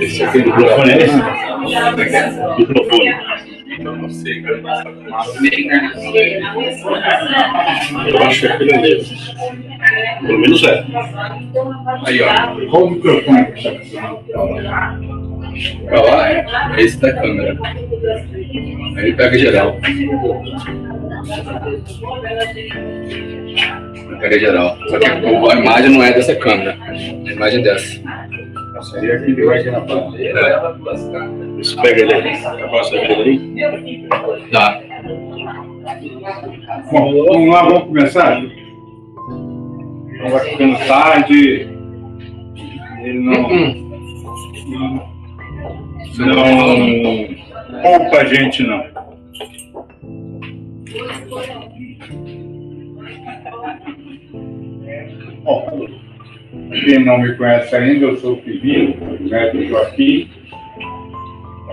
Esse aqui do microfone é esse? Microfone. Eu acho que é aquele ali. Pelo menos é. Aí, ó. Qual o microfone? Pra lá é esse da câmera. Aí ele pega geral. Pega geral. Só que a imagem não é dessa câmera. A imagem é dessa. Seria aqui que vai na. Isso pega ele posso ver ele ali? Tá. Bom, vamos lá, vamos começar? Não vai ficando tarde. Ele não. Não poupa a gente, não. Bom, quem não me conhece ainda, eu sou o Firmino, neto Joaquim.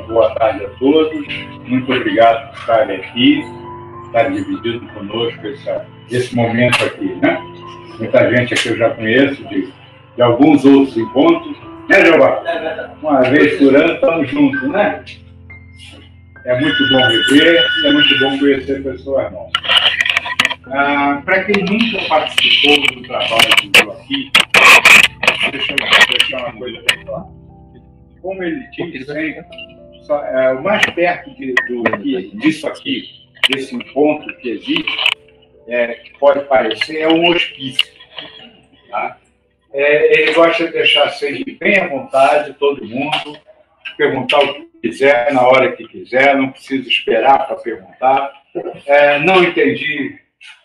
Boa tarde a todos. Muito obrigado por estarem aqui, estarem dividindo conosco essa, esse momento aqui, né? Muita gente aqui eu já conheço de, de alguns outros encontros. Né, Jeová? Uma vez por ano estamos juntos, né? É muito bom rever e é muito bom conhecer pessoas novas. Ah, Para quem nunca participou do trabalho do Joaquim, deixa eu deixar uma coisa falar. Como ele diz sempre, só, é, o mais perto de, do, que- disso aqui, desse encontro que existe, é, que pode parecer, é um hospício. Tá? É, ele gosta de deixar sempre bem à vontade todo mundo, perguntar o que quiser na hora que quiser, não precisa esperar para perguntar. É, não entendi,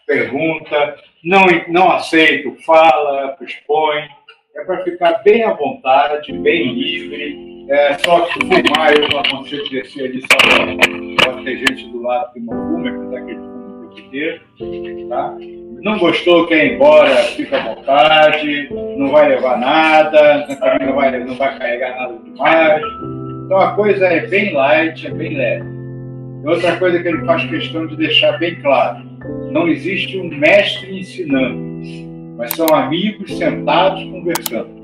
pergunta. Não, não aceito, fala, expõe. É para ficar bem à vontade, bem livre. É, só que fumar, eu não aconselho descer ali só pode ter gente do lado que não fuma, que está aquele fumo o tempo inteiro. Tá? Não gostou, quer ir embora, fica à vontade, não vai levar nada, também não vai, não vai carregar nada demais. Então a coisa é bem light, é bem leve. Outra coisa que ele faz questão de deixar bem claro: não existe um mestre ensinando, mas são amigos sentados conversando.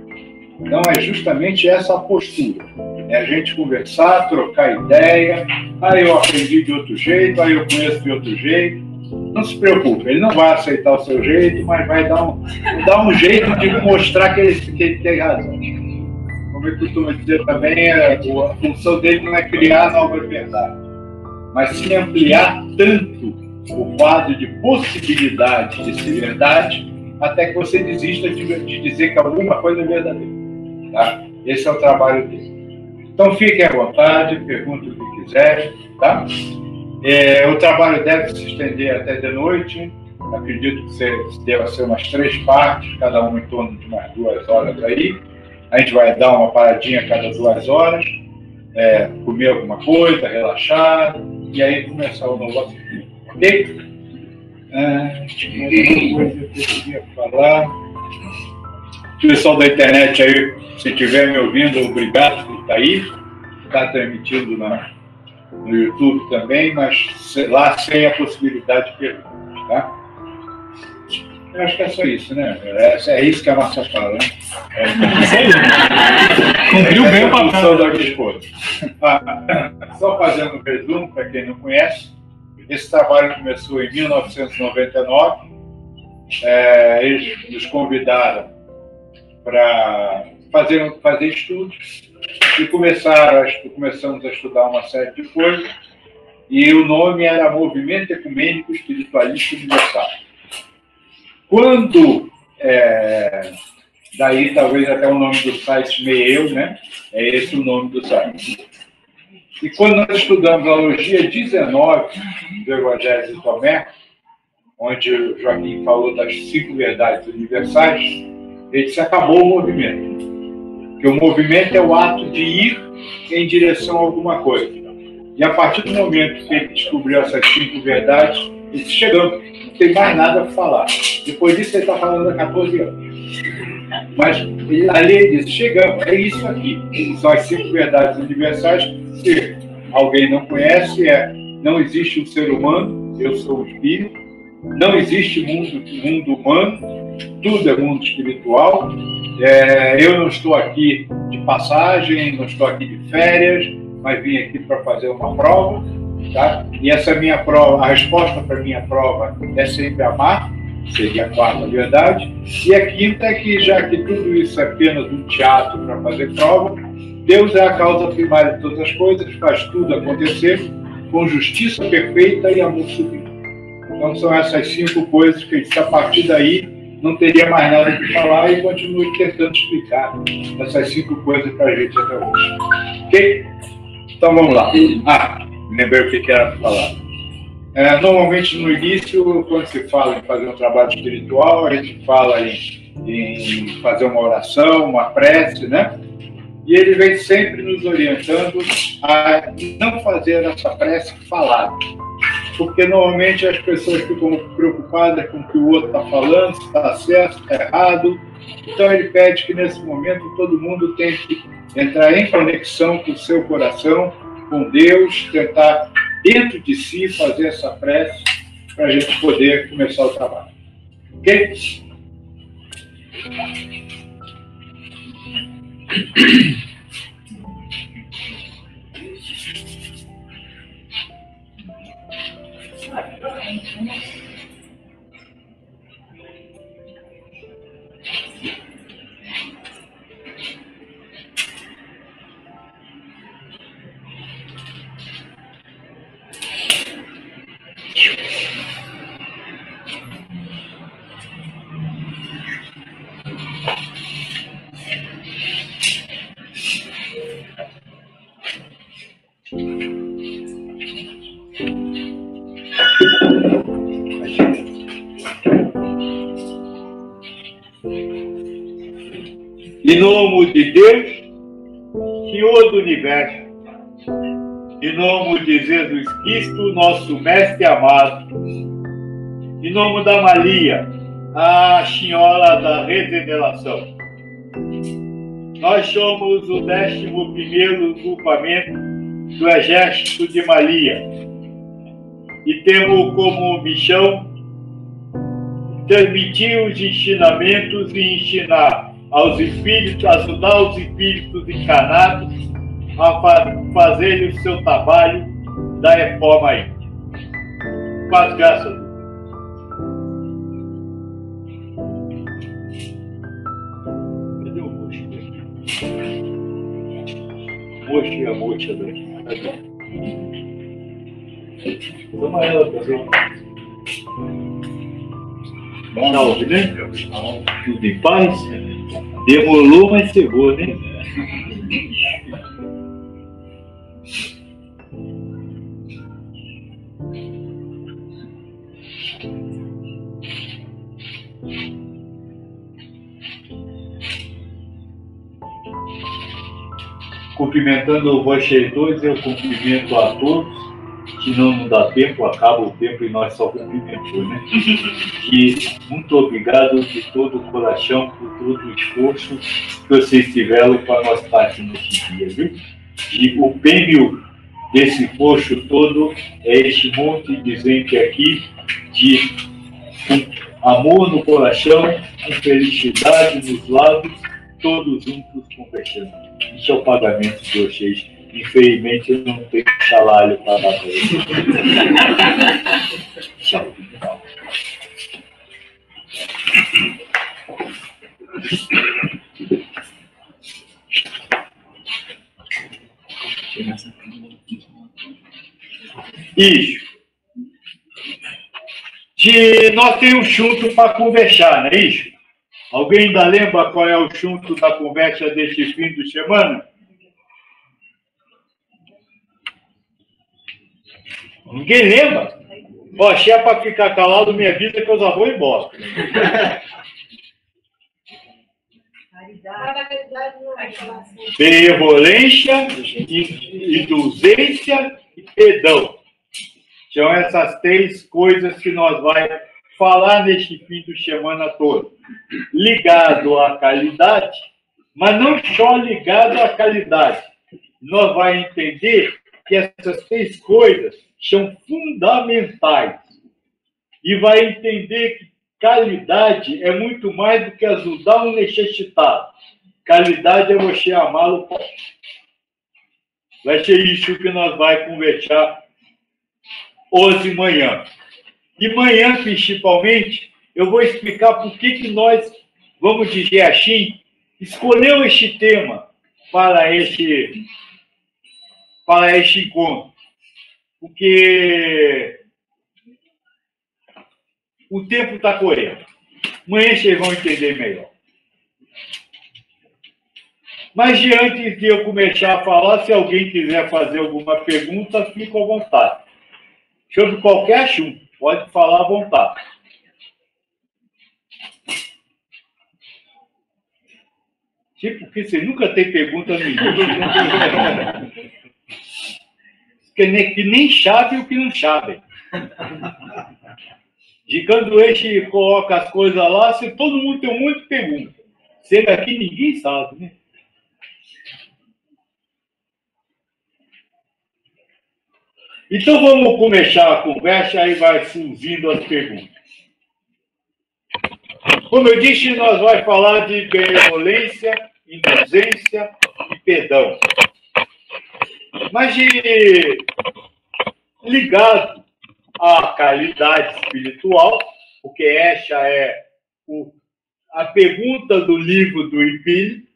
Então é justamente essa a postura: é a gente conversar, trocar ideia. Ah, eu aprendi de outro jeito, ah, eu conheço de outro jeito. Não se preocupe, ele não vai aceitar o seu jeito, mas vai dar um, dar um jeito de mostrar que ele, que ele tem razão. Como eu costumo dizer também, é, a função dele não é criar novas verdades, mas sim ampliar tanto o quadro de possibilidade de ser verdade, até que você desista de, de dizer que alguma coisa é verdadeira. Tá? Esse é o trabalho dele. Então fiquem à vontade, perguntem o que quiserem. Tá? É, o trabalho deve se estender até de noite. Acredito que deva ser umas três partes, cada uma em torno de umas duas horas aí. A gente vai dar uma paradinha a cada duas horas, é, comer alguma coisa, relaxar, e aí começar o novo assunto. Ok? É, coisa que eu queria falar. Pessoal da internet aí, se estiver me ouvindo, obrigado por estar aí. Está transmitindo na, no YouTube também, mas lá sem a possibilidade de perguntas, tá? Eu acho que é só isso, né? É, é isso que a Márcia fala, né? É, Cumpriu bem o é papel. da. Ah, Só fazendo um resumo, para quem não conhece, esse trabalho começou em 1999. É, eles nos convidaram para fazer, fazer estudos e começaram a, começamos a estudar uma série de coisas. E o nome era Movimento Ecumênico Espiritualista Universal. Quando, é, daí talvez até o nome do site meio, né? É esse o nome do site. E quando nós estudamos a logia 19 do Evangelho de Tomé, onde o Joaquim falou das cinco verdades universais, ele disse acabou o movimento. Que o movimento é o ato de ir em direção a alguma coisa. E a partir do momento que ele descobriu essas cinco verdades, ele chegamos, não tem mais nada para falar. Depois disso, ele está falando há 14 anos. Mas ali ele disse, chegamos, é isso aqui. São as cinco verdades universais que alguém não conhece, é não existe um ser humano, eu sou o espírito, não existe mundo, mundo humano, tudo é mundo espiritual. É, eu não estou aqui de passagem, não estou aqui de férias, mas vim aqui para fazer uma prova. Tá? E essa minha prova, a resposta para minha prova é sempre amar, seria a quarta verdade. E a quinta é que, já que tudo isso é apenas um teatro para fazer prova, Deus é a causa primária de todas as coisas, faz tudo acontecer com justiça perfeita e amor sublime. Então são essas cinco coisas que a partir daí, não teria mais nada para falar e continue tentando explicar essas cinco coisas para a gente até hoje. Ok? Então vamos lá. Ah, lembrei o que era para falar. É, normalmente no início, quando se fala em fazer um trabalho espiritual, a gente fala em, em fazer uma oração, uma prece, né? E ele vem sempre nos orientando a não fazer essa prece falada porque normalmente as pessoas ficam preocupadas com o que o outro está falando, se está certo, está errado. Então ele pede que nesse momento todo mundo tente entrar em conexão com o seu coração, com Deus, tentar dentro de si fazer essa prece para a gente poder começar o trabalho. Ok? en de Deus, Senhor do Universo, em nome de Jesus Cristo, nosso Mestre amado, em nome da Maria, a Senhora da Regeneração, nós somos o 11 primeiro grupamento do Exército de Maria. E temos como missão transmitir os ensinamentos e ensinar aos espíritos, ajudar os espíritos encarnados a fa fazer o seu trabalho da reforma índia. Com as graças? Mocho e a mocha daqui. Toma ela, pessoal. Salve, né? Tudo em paz? Demorou, mas chegou, né? Cumprimentando vocês dois, eu cumprimento a todos que não dá tempo, acaba o tempo e nós só cumprimentamos, né? E muito obrigado de todo o coração por todo o esforço que vocês tiveram para nós aqui nesse dia, viu? E o prêmio desse esforço todo é este monte de gente aqui, de amor no coração, com felicidade nos lábios, todos juntos conversando. Isso é o pagamento de vocês Infelizmente eu não tenho salário para dar para ele. Isso. Se nós temos chunto para conversar, não é isso? Alguém ainda lembra qual é o chunto da conversa deste fim de semana? Ninguém lembra? Se é para ficar calado minha vida que eu já vou embora. Benevolência, indulgência e perdão. São essas três coisas que nós vai falar neste fim de semana todo. Ligado à qualidade, mas não só ligado à qualidade. Nós vai entender que essas três coisas são fundamentais. E vai entender que qualidade é muito mais do que ajudar um necessitado. Qualidade é você amá-lo. Vai ser isso que nós vai conversar hoje manhã. De manhã, principalmente, eu vou explicar por que, que nós, vamos dizer assim, escolheu este tema para este, para este encontro. Porque o tempo está correndo. Amanhã vocês vão entender melhor. Mas antes de eu começar a falar, se alguém quiser fazer alguma pergunta, fique à vontade. Sobre qualquer assunto, pode falar à vontade. Tipo, que você nunca tem pergunta nenhuma. que, nem, que nem sabe o que não sabe. De quando este coloca as coisas lá, se todo mundo tem um monte de pergunta. Sendo aqui, ninguém sabe, né? Então vamos começar a conversa, aí vai surgindo as perguntas. Como eu disse, nós vamos falar de benevolência, indulgência e perdão. Mas de, ligado à qualidade espiritual, porque essa é o, a pergunta do livro do Empírio,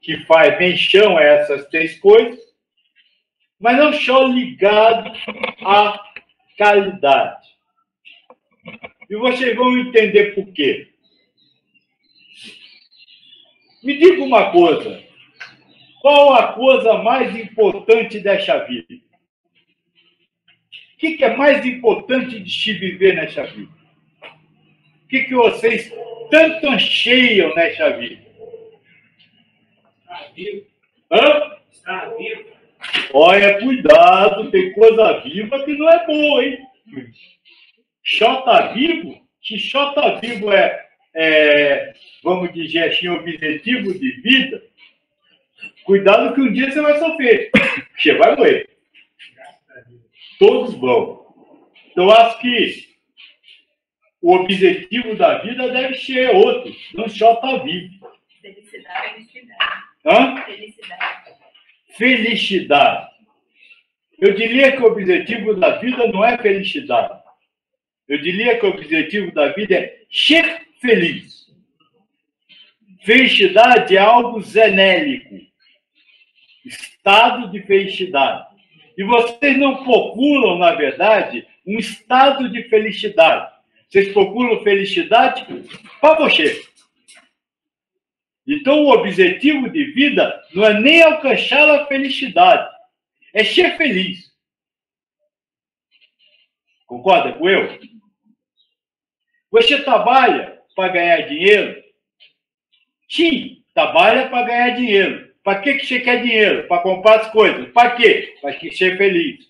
que faz menção a essas três coisas, mas não só ligado à qualidade. E vocês vão entender por quê. Me diga uma coisa. Qual a coisa mais importante desta vida? O que, que é mais importante de se viver nesta vida? O que, que vocês tanto anseiam nesta vida? Estar vivo. Hã? Estar vivo. Olha, cuidado, tem coisa viva que não é boa, hein? Só tá vivo? Se só tá vivo é, é, vamos dizer assim, objetivo de vida, cuidado que um dia você vai sofrer. Você vai morrer. Todos vão. Então, acho que o objetivo da vida deve ser outro, não só estar tá vivo. Felicidade, felicidade. Hã? Felicidade. Felicidade. Eu diria que o objetivo da vida não é felicidade. Eu diria que o objetivo da vida é ser feliz. Felicidade é algo zenélico, estado de felicidade. E vocês não procuram, na verdade, um estado de felicidade. Vocês procuram felicidade para você. Então, o objetivo de vida não é nem alcançar a felicidade, é ser feliz. Concorda com eu? Você trabalha para ganhar dinheiro? Sim, trabalha para ganhar dinheiro. Para que, que você quer dinheiro? Para comprar as coisas. Para quê? Para ser feliz.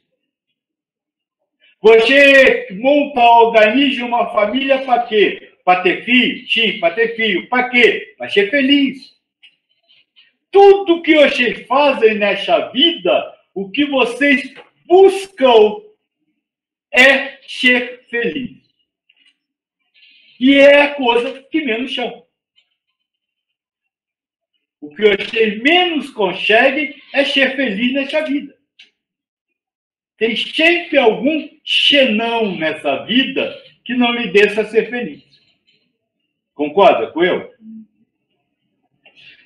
Você monta, organiza uma família para quê? Para ter filho? Sim, para ter filho. Para quê? Para ser feliz. Tudo que vocês fazem nessa vida, o que vocês buscam é ser feliz. E é a coisa que menos chama. O que vocês menos conseguem é ser feliz nessa vida. Tem sempre algum xenão nessa vida que não lhe deixa ser feliz. Concorda com eu?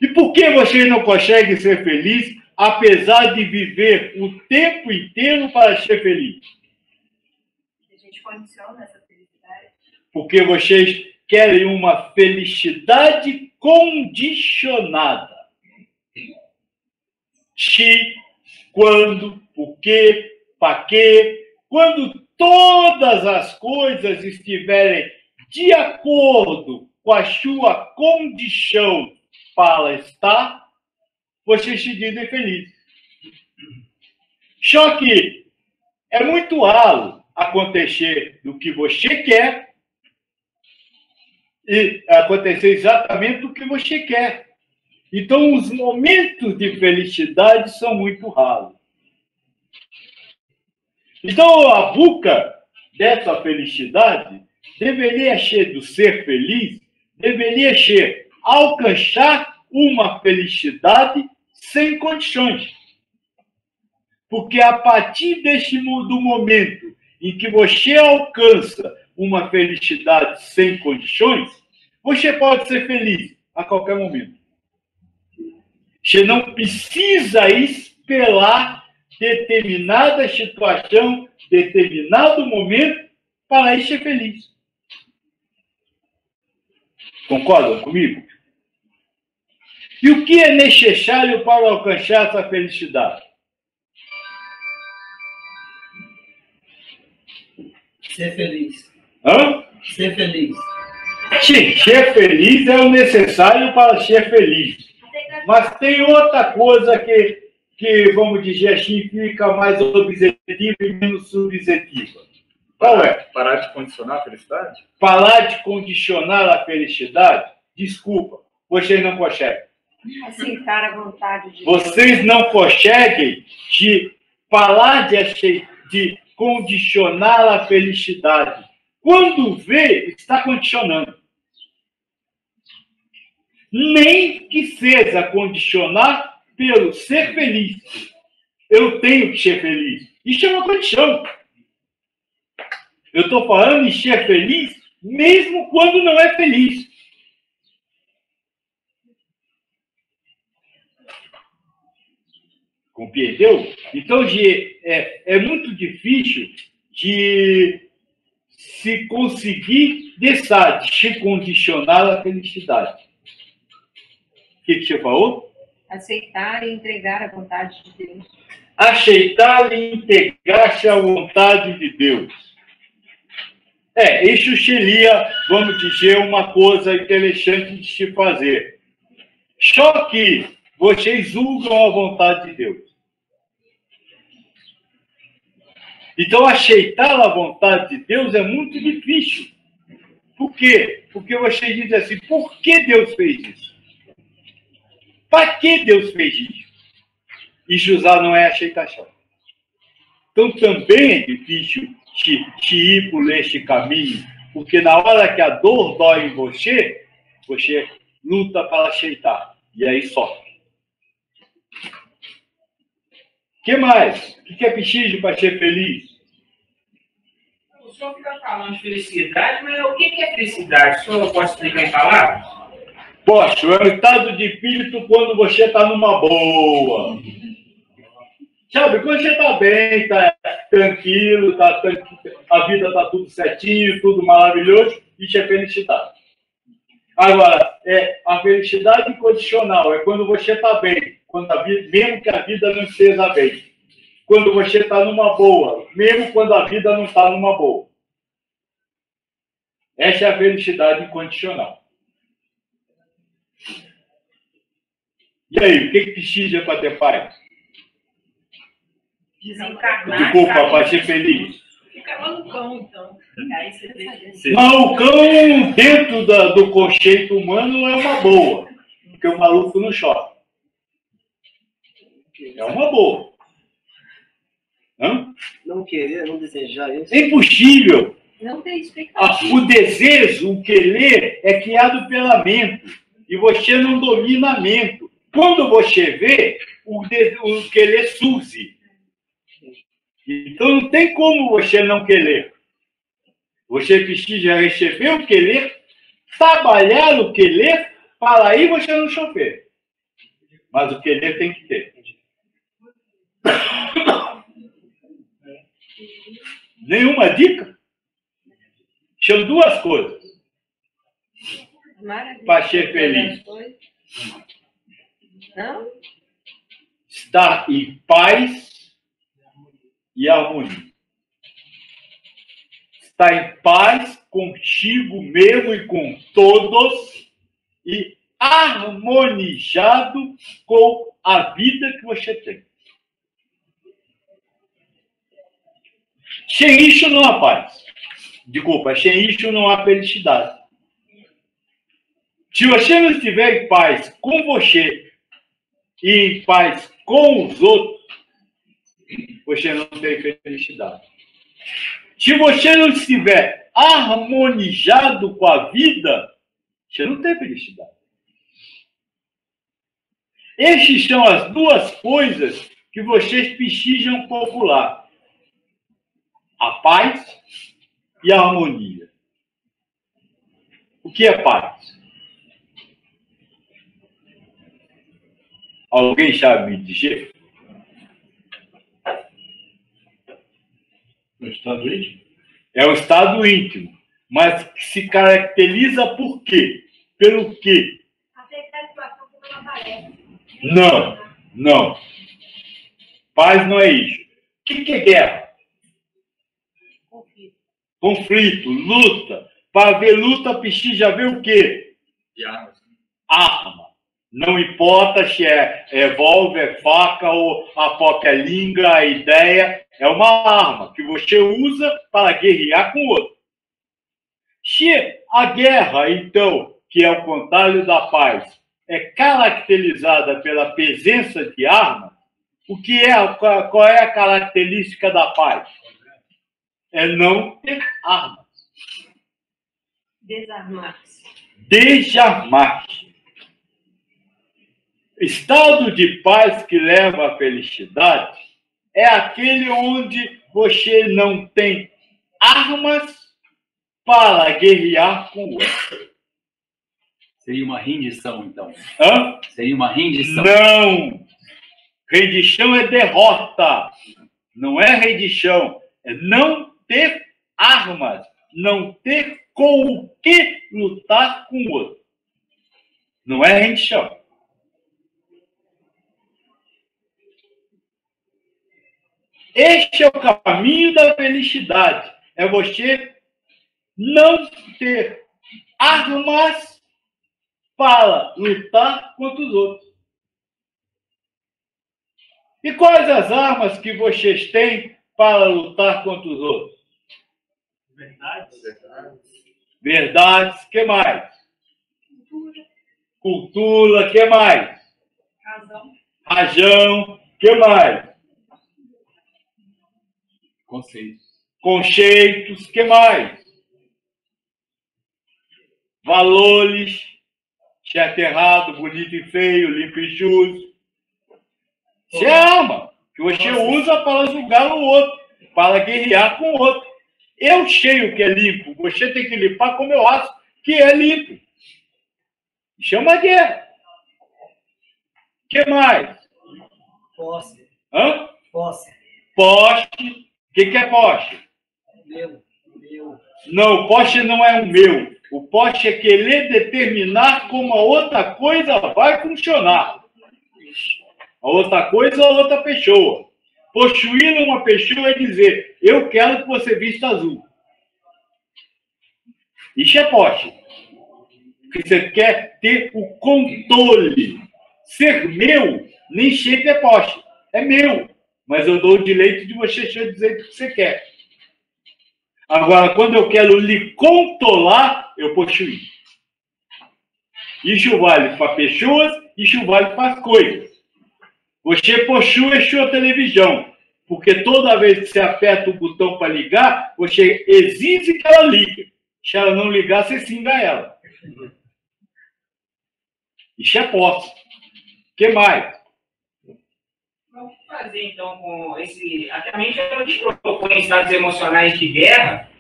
E por que vocês não conseguem ser felizes, apesar de viver o tempo inteiro para ser feliz? A gente condiciona essa felicidade. Porque vocês querem uma felicidade condicionada. Se, quando, por quê, para quê, quando todas as coisas estiverem de acordo com a sua condição para estar, você se dizem feliz. Só que é muito raro acontecer do que você quer e acontecer exatamente o que você quer. Então, os momentos de felicidade são muito raros. Então, a busca dessa felicidade deveria ser do ser feliz, deveria ser alcançar uma felicidade sem condições. Porque a partir deste do momento em que você alcança uma felicidade sem condições, você pode ser feliz a qualquer momento. Você não precisa esperar determinada situação, determinado momento para ir ser feliz. Concordam comigo? E o que é necessário para alcançar essa felicidade? Ser feliz. Hã? Ser feliz. Sim, ser feliz é o necessário para ser feliz. Mas tem outra coisa que, que vamos dizer assim, fica mais objetiva e menos subjetiva. Qual é? Parar de condicionar a felicidade? Parar de condicionar a felicidade? Desculpa, vocês não conseguem. Aceitar a vontade de Vocês não conseguem de falar de, de condicionar a felicidade. Quando vê, está condicionando. Nem que seja condicionar pelo ser feliz. Eu tenho que ser feliz. Isso é uma condição. Eu estou falando em ser feliz mesmo quando não é feliz. Compreendeu? Então, de, é, é muito difícil de se conseguir deixar de se condicionar à felicidade. O que, que você falou? aceitar e entregar a vontade de Deus. Aceitar e integrar-se à vontade de Deus. É, isso seria, vamos dizer, uma coisa interessante de se fazer. Só que vocês julgam a vontade de Deus. Então, aceitar a vontade de Deus é muito difícil. Por quê? Porque vocês dizem assim, por que Deus fez isso? Para que Deus fez isso? Isso já não é aceitação. Então, também é difícil te, te ir por este caminho, porque na hora que a dor dói em você, você luta para aceitar, e aí sofre. O que mais? O que é preciso para ser feliz? O senhor fica falando de felicidade, mas o que é felicidade? O senhor pode explicar em palavras? Posso, é o estado de espírito quando você está numa boa. Sabe, quando você está bem, está tranquilo, tá, a vida está tudo certinho, tudo maravilhoso, isso é felicidade. Agora, é a felicidade incondicional é quando você está bem, quando a vida, mesmo que a vida não esteja bem. Quando você está numa boa, mesmo quando a vida não está numa boa. Essa é a felicidade incondicional. E aí, o que, que precisa para ter paz? Desencarnar. Desculpa, para ser feliz. Fica malucão, então. Você. Malucão, dentro da- do conceito humano, é uma boa. Porque o maluco não chora. É uma boa. Hã? Não querer, não desejar isso. É impossível. Não tem Ah, expectativa. O desejo, o querer, é criado pela mente. E você não domina a mente. Quando você vê, o, de- o querer surge. Então não tem como você não querer. Você precisa receber o querer, trabalhar o querer, para aí você não chover. Mas o querer tem que ter. Nenhuma dica? São duas coisas. Pra ser feliz. Não? Estar em paz e harmonia. Estar em paz contigo mesmo e com todos e harmonizado com a vida que você tem. Sem isso não há paz. Desculpa, sem isso não há felicidade. Se você não estiver em paz com você e em paz com os outros, você não tem felicidade. Se você não estiver harmonizado com a vida, você não tem felicidade. Estas são as duas coisas que vocês precisam popular: a paz e a harmonia. O que é paz? Alguém sabe dizer? No estado íntimo? É o estado íntimo, mas se caracteriza por quê? Pelo quê? A que não aparece. Não, não. Paz não é isso. O que que é guerra? Conflito. Luta. Para ver luta, precisa ver o quê? De armas. Arma. Não importa se é revólver, faca ou a própria língua, a ideia é uma arma que você usa para guerrear com o outro. Se a guerra, então, que é o contrário da paz, é caracterizada pela presença de armas, o que é, qual é a característica da paz? É não ter armas. Desarmar-se. desarmar-se. Estado de paz que leva à felicidade é aquele onde você não tem armas para guerrear com o outro. Seria uma rendição, então. Hã? Seria uma rendição. Não! Rendição é derrota. Não é rendição. É não ter armas. Não ter com o que lutar com o outro. Não é rendição. Este é o caminho da felicidade. É você não ter armas para lutar contra os outros. E quais as armas que vocês têm para lutar contra os outros? Verdade? Verdades, que mais? Cultura, que mais? Razão. Rajão, que mais? Conceito. Conceitos, que mais? Valores, certo e errado, bonito e feio, limpo e justo. Isso é arma que você usa para julgar o outro, para guerrear com o outro. Eu sei o que é limpo, você tem que limpar como eu acho que é limpo. Uma guerra. O que mais? Posse. Hã? Posse. Poste. O que, que é poste? Meu. Meu. Não, o poste não é o meu. O poste é querer determinar como a outra coisa vai funcionar. A outra coisa é a outra pessoa. Possuir uma pessoa é dizer, eu quero que você vista azul. Isso é poste. Porque você quer ter o controle. Ser meu nem sempre é poste. É meu. Mas eu dou o direito de você dizer o que você quer. Agora, quando eu quero lhe controlar, eu possuir. Isso vale para pessoas, isso vale para as coisas. Você possui a sua televisão, porque toda vez que você aperta o botão para ligar, você exige que ela ligue. Se ela não ligar, você xinga ela. Isso é posse. O que mais? Vamos fazer então com esse. Até a mente ela te propõe estados emocionais de guerra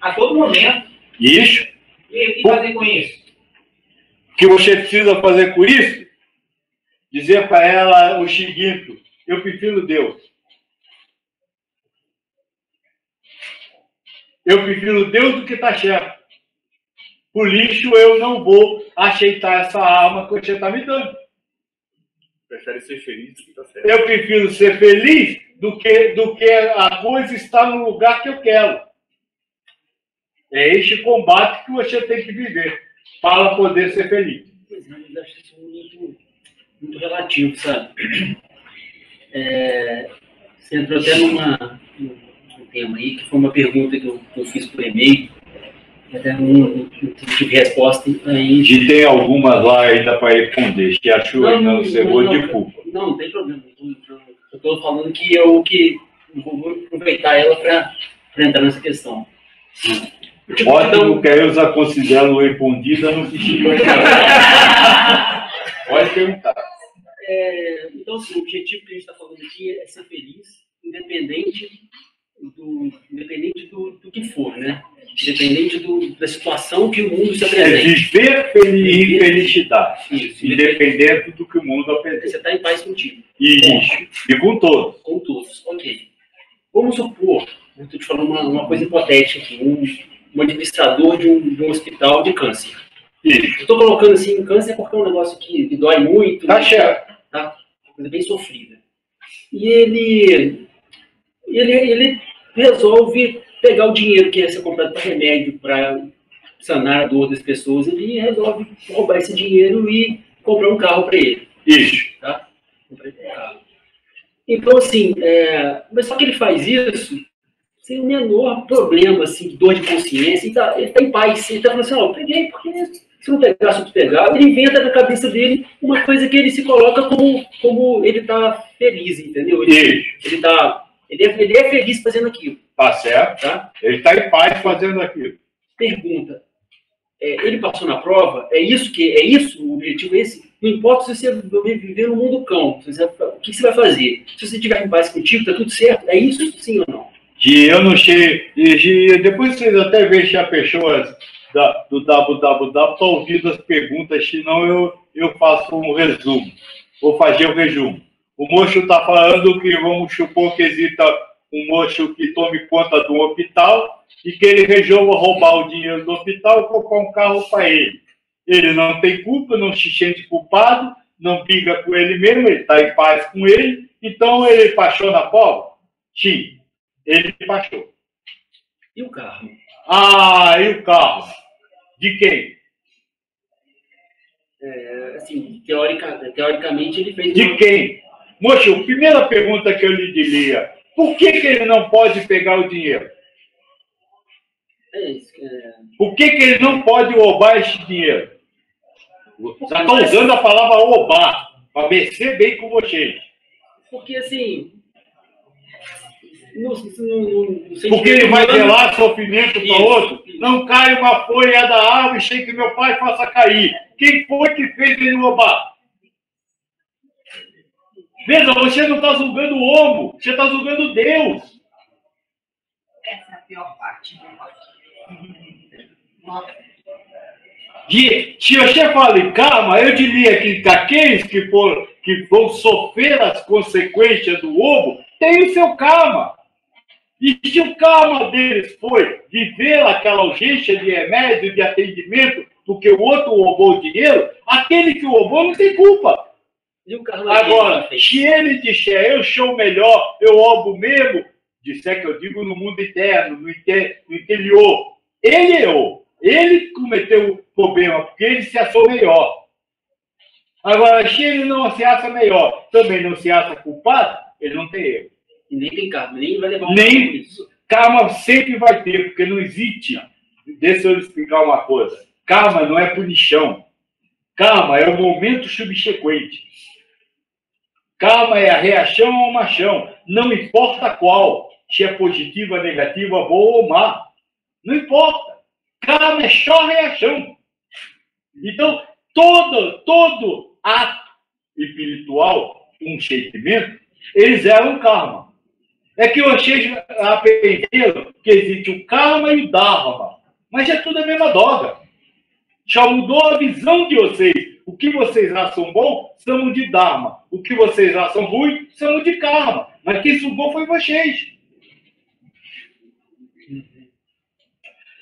a todo momento. Isso. E o que fazer com isso? O que você precisa fazer com isso? Dizer para ela o seguinte: eu prefiro Deus. Eu prefiro Deus do que está certo. Por isso eu não vou aceitar essa arma que você está me dando. Prefere ser feliz do que tá certo. Eu prefiro ser feliz do que, do que a coisa estar no lugar que eu quero. É este combate que você tem que viver para poder ser feliz. Mas eu acho isso muito, muito relativo, sabe? É, você entrou até numa, um tema aí, que foi uma pergunta que eu, que eu fiz por e-mail. Até não, tive resposta. Aí, E tem algumas lá ainda para responder. Se achou Não, você não, não. de culpa. não, não tem problema. Eu estou falando que eu que eu vou aproveitar ela para entrar nessa questão. Tipo, Ótimo que a Elza considera respondida no bichinho. Pode perguntar. É, então, assim, o objetivo que a gente está falando aqui é ser feliz, independente do, independente do, do que for, né? Independente do, da situação que o mundo se É apresente. viver feliz em felicidade, Isso, independente do que o mundo apresenta. Você está em paz contigo, Isso. E com todos. com todos. Ok. Vamos supor, estou te falando uma, uma coisa hipotética aqui, um, um administrador de um, de um hospital de câncer. Isso. Eu estou colocando assim, câncer porque é um negócio que, que dói muito. Tá né? certo. tá? Uma coisa bem sofrida. E ele, ele, ele resolve pegar o dinheiro que ia ser comprado para remédio, para sanar a dor das pessoas, ele resolve roubar esse dinheiro e comprar um carro para ele. Isso. Tá? Comprar um carro. Então, assim, é, mas só que ele faz isso sem o menor problema, assim, de dor de consciência, ele está tá em paz. Ele está falando assim, ó, eu peguei porque se não pegasse, eu pegava. Ele inventa na cabeça dele uma coisa que ele se coloca como, como ele está feliz, entendeu? Ele, Isso. ele, tá, ele, é, ele é feliz fazendo aquilo, Tá certo. tá? Ele está em paz fazendo aquilo. Pergunta, é, ele passou na prova? É isso que é isso? O objetivo é esse? Não importa se você viver no mundo cão, se você- o que você vai fazer? Se você estiver em paz contigo, tá tudo certo? É isso sim ou não? De eu não sei. de- depois vocês até vejam a pessoas do www estão ouvindo as perguntas, senão eu, eu faço um resumo. Vou fazer o resumo. O moço está falando que vamos supor que exista um moço que tome conta um hospital e que ele resolva roubar o dinheiro do hospital e comprar um carro para ele. Ele não tem culpa, não se sente culpado, não briga com ele mesmo, ele está em paz com ele, então ele passou na prova? Sim, ele passou. E o carro? Ah, e o carro? De quem? É, assim, teórica, teoricamente ele fez De uma- quem? Moço, a primeira pergunta que eu lhe diria, por que, que ele não pode pegar o dinheiro? É isso, é, Por que, que ele não pode roubar esse dinheiro? Já estou usando a palavra roubar, para mexer bem com vocês. porque assim. No, no, no, no sentimento Porque ele vai humano- gelar sofrimento para outro. Não cai uma folha da árvore sem que meu pai faça cair. Quem foi que fez ele roubar? Veja, você não está julgando o homem, você está julgando Deus. Essa é a pior parte. De, se você fala em karma, eu diria que aqueles que, for, que vão sofrer as consequências do roubo têm o seu karma. E se o karma deles foi viver aquela urgência de remédio, de atendimento, porque o outro roubou o dinheiro, aquele que roubou não tem culpa. Agora, se ele disser eu sou melhor, eu roubo mesmo, disser que eu digo no mundo interno, no, inter, no interior, ele errou. Ele cometeu o problema, porque ele se achou melhor. Agora, se ele não se acha melhor, também não se acha culpado, ele não tem erro. E nem tem carro, nem vai levar um Nem-. Karma sempre vai ter, porque não existe. Deixa eu explicar uma coisa. Karma não é punição. Karma é o momento subsequente. Karma é a reação a uma ação. Não importa qual. Se é positiva, negativa, boa ou má. Não importa. Karma é só reação. Então, todo, todo ato espiritual, um sentimento, eles eram karma. É que vocês aprenderam que existe o karma e o dharma. Mas é tudo a mesma droga. Já mudou a visão de vocês. O que vocês acham bom, chamam de dharma. O que vocês acham ruim, chamam de karma. Mas quem sugou foi vocês.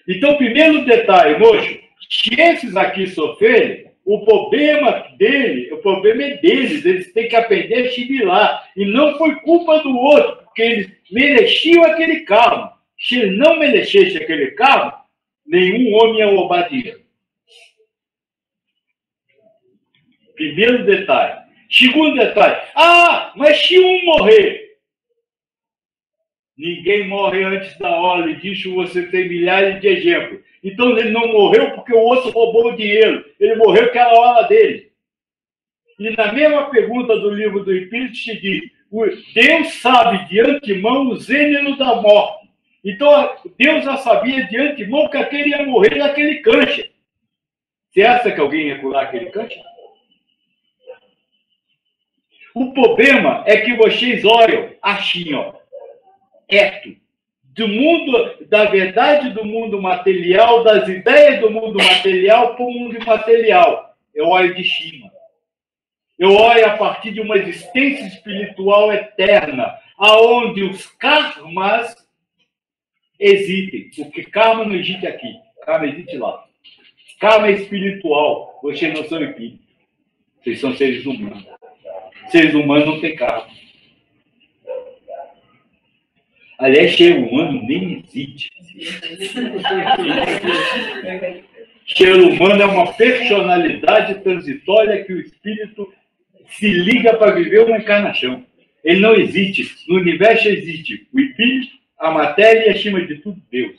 Então, primeiro detalhe, moço, se esses aqui sofrerem, o problema dele, o problema é deles, eles têm que aprender a assimilar. E não foi culpa do outro, porque eles mereciam aquele carro. Se ele não merecesse aquele carro, nenhum homem ia roubar dinheiro. Primeiro detalhe. Segundo detalhe. Ah, mas se um morrer, Ninguém morre antes da hora, e disso você tem milhares de exemplos. Então ele não morreu porque o outro roubou o dinheiro, ele morreu porque era a hora dele. E na mesma pergunta do livro do Espírito se diz: Deus sabe de antemão o gênero da morte. Então Deus já sabia de antemão que aquele ia morrer naquele câncer. Você acha que alguém ia curar aquele câncer? O problema é que vocês olham assim, ó, reto, do mundo, da verdade do mundo material, das ideias do mundo material para o mundo imaterial. Eu olho de cima. Eu olho a partir de uma existência espiritual eterna, aonde os karmas existem. Porque karma não existe aqui, karma existe lá. Karma é espiritual, vocês não são espíritos. Vocês são seres humanos. Seres humanos não têm karma. Aliás, ser humano nem existe. Ser humano é uma personalidade transitória que o espírito se liga para viver uma encarnação. Ele não existe. No universo existe o espírito, a matéria e, acima de tudo, Deus.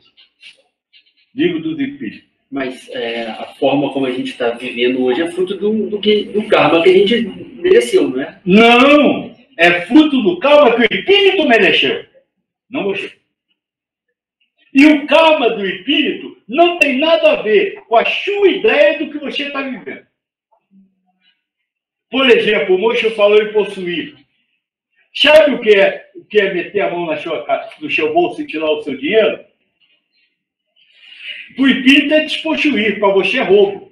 Livro dos espíritos. Mas é, a forma como a gente está vivendo hoje é fruto do, do, que, do karma que a gente mereceu, não é? Não! É fruto do karma que o espírito mereceu. Não você. E o karma do espírito não tem nada a ver com a sua ideia do que você está vivendo. Por exemplo, o Mocho falou em possuir. Sabe o que é, o que é meter a mão na sua, no seu bolso e tirar o seu dinheiro? O espírito é despossuir, para você é roubo.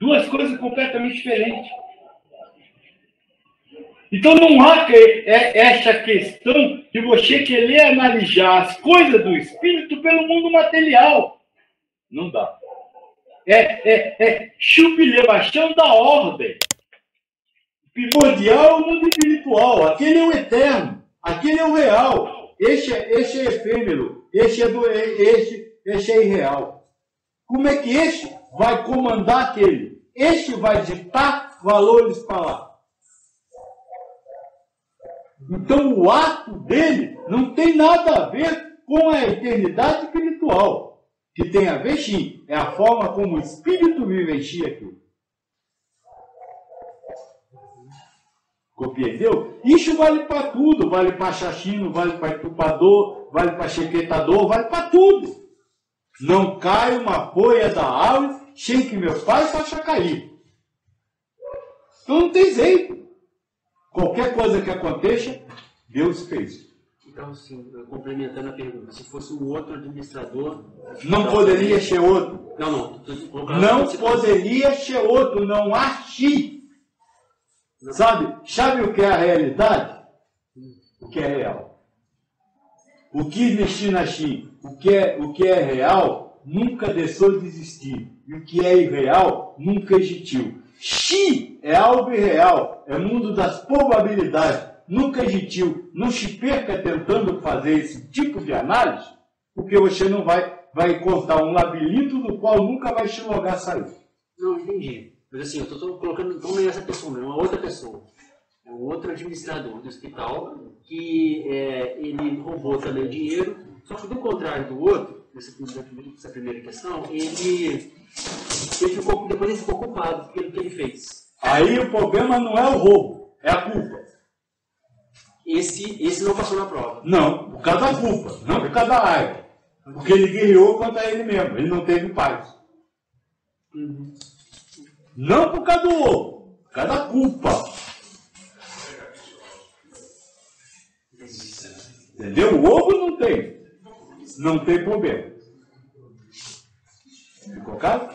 Duas coisas completamente diferentes. Então não há é, essa questão de você querer analisar as coisas do espírito pelo mundo material. Não dá. É, é, é chupilevação da ordem. Primordial é o mundo espiritual. Aquele é o eterno. Aquele é o real. Este é, este é efêmero. Este é, do, este, este é irreal. Como é que este vai comandar aquele? Este vai ditar valores para lá. Então o ato dele não tem nada a ver com a eternidade espiritual. Que tem a ver sim, é a forma como o espírito vivencia aquilo. Compreendeu? Isso vale para tudo, vale para chachino, vale para estupador, vale para chequetador, vale para tudo. Não cai uma folha da árvore sem que meu pai faça cair. Então não tem jeito. Qualquer coisa que aconteça, Deus fez. Então, assim, complementando a pergunta, se fosse um outro administrador. Não poderia ser outro. Não, não. Não poderia ser outro, não há chi. Sabe, sabe o que é a realidade? O que é real. O que existe na chi, o que é, o que é real, nunca deixou de existir. E o que é irreal, nunca existiu. Xi é algo irreal, é mundo das probabilidades, nunca existiu. Não se perca tentando fazer esse tipo de análise, porque você não vai, vai contar um labirinto do qual nunca vai se logar sair. Não, entendi. Mas assim, eu estou colocando, não é essa pessoa, é uma outra pessoa. É um outro administrador do hospital que é, ele roubou também o dinheiro, só que do contrário do outro, nessa, nessa primeira questão, ele, ele ficou, depois ele ficou culpado pelo que ele fez. Aí o problema não é o roubo, é a culpa. Esse, esse não passou na prova. Não, por causa da culpa, não por causa da raiva. Porque ele guerreou contra ele mesmo, ele não teve paz. Uhum. Não por causa do roubo, por causa da culpa. Entendeu? O roubo não tem. Não tem problema. Ficou claro?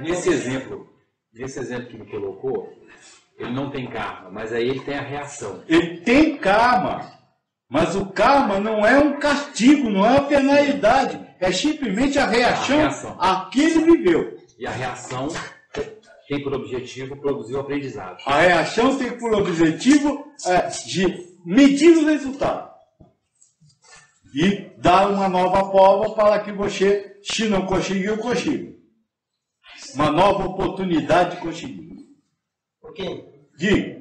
Nesse exemplo, nesse exemplo que me colocou, ele não tem karma, mas aí ele tem a reação. Ele tem karma. Mas o karma não é um castigo, não é uma penalidade. É simplesmente a reação, A reação. a que ele viveu. E a reação tem por objetivo produzir o aprendizado. A reação tem por objetivo é, de medir o resultado. E dar uma nova prova para que você, se não conseguiu, consiga. Uma nova oportunidade de conseguir. Ok. Diga.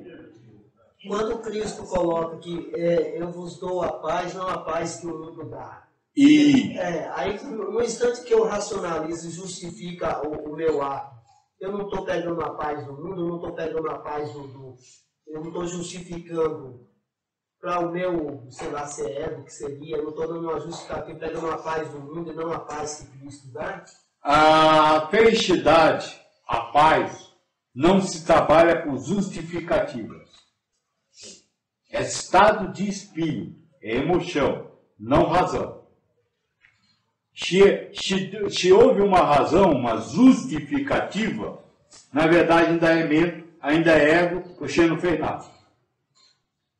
Quando Cristo coloca que é, eu vos dou a paz, não a paz que o mundo dá. E É, aí no instante que eu racionalizo e justifica o, o meu ato, eu não estou pegando a paz do mundo, eu não estou pegando a paz do, do- eu não estou justificando para o meu, sei lá, se é ego, que seria, eu não estou dando uma justificativa, pegando a paz do mundo e não a paz que Cristo dá. a felicidade, a paz, não se trabalha com justificativas. É estado de espírito, é emoção, não razão. Se, se, se houve uma razão, uma justificativa, na verdade ainda é medo, ainda é ego, você não fez nada.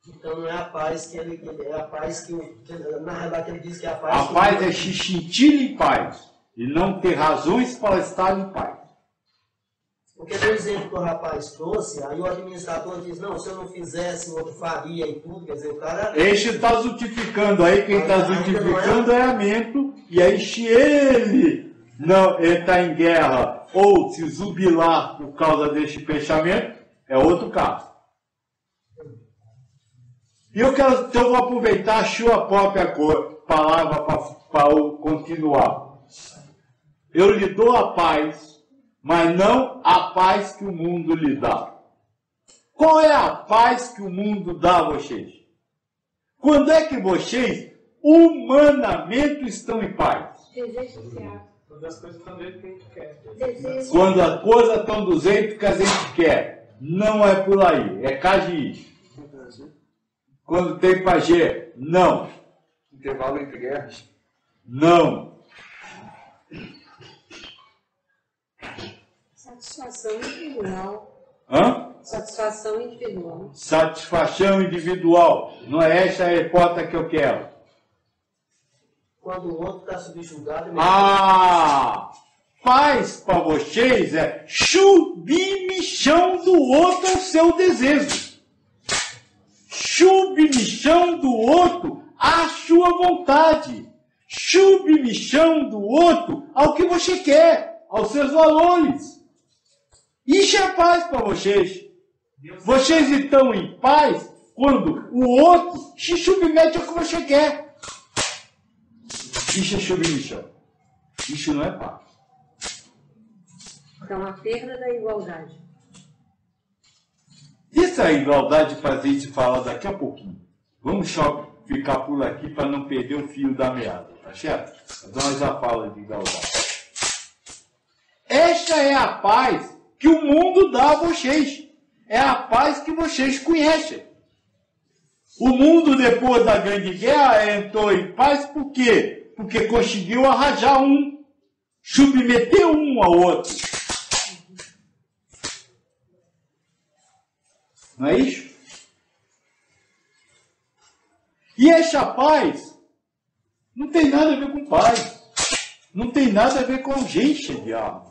Então não é a paz que ele, é a paz que, que na verdade ele diz que é a paz A paz é se sentir em paz e não ter razões para estar em paz. Porque no exemplo que o rapaz trouxe, aí o administrador diz, não, se eu não fizesse, o outro faria e tudo, quer dizer, o cara. Este está justificando, aí quem está justificando é a mento, e aí se ele não está em guerra ou se jubilar por causa deste pensamento, é outro caso. E eu quero, então eu vou aproveitar a sua própria cor, palavra para continuar. Eu lhe dou a paz, mas não a paz que o mundo lhe dá. Qual é a paz que o mundo dá a vocês? Quando é que vocês, humanamente, estão em paz? Quando as coisas estão do jeito que a gente quer. Desejo. Quando as coisas estão do jeito que a gente quer. Não é por aí, é cagiz. Quando tem pajé, não. Intervalo entre guerras. Não. Satisfação individual. Hã? Satisfação individual. Satisfação individual. Não é essa a hipótese que eu quero. Quando o outro está subjugado, ele Ah! Paz para vocês é submissão do outro ao seu desejo. Submissão do outro à sua vontade. Submissão do outro ao que você quer, aos seus valores. Isso é paz para vocês. Vocês estão em paz quando o outro se submete ao que você quer. Isso é submissão. Isso não é paz. Então, a perda da igualdade. Isso é igualdade para a gente falar daqui a pouquinho. Vamos só ficar por aqui para não perder o fio da meada, tá certo? Então nós já falamos de igualdade. Esta é a paz que o mundo dá a vocês. É a paz que vocês conhecem. O mundo, depois da Grande Guerra, entrou em paz por quê? Porque conseguiu arranjar um, submeter um ao outro. Não é isso? E essa paz não tem nada a ver com paz. Não tem nada a ver com urgência de alma.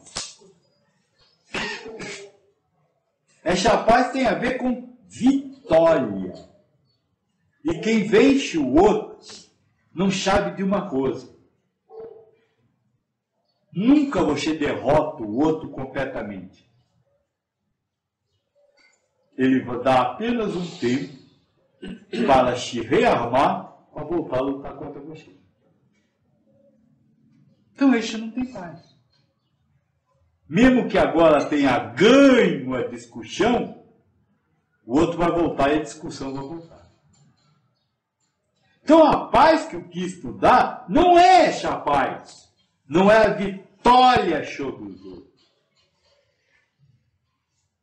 Essa paz tem a ver com vitória. E quem vence o outro não sabe de uma coisa. Nunca você derrota o outro completamente. Ele vai dar apenas um tempo para se rearmar para voltar a lutar contra você. Então este não tem paz. Mesmo que agora tenha ganho a discussão, o outro vai voltar e a discussão vai voltar. Então a paz que o Cristo dá não é essa paz. Não é a vitória sobre os outros.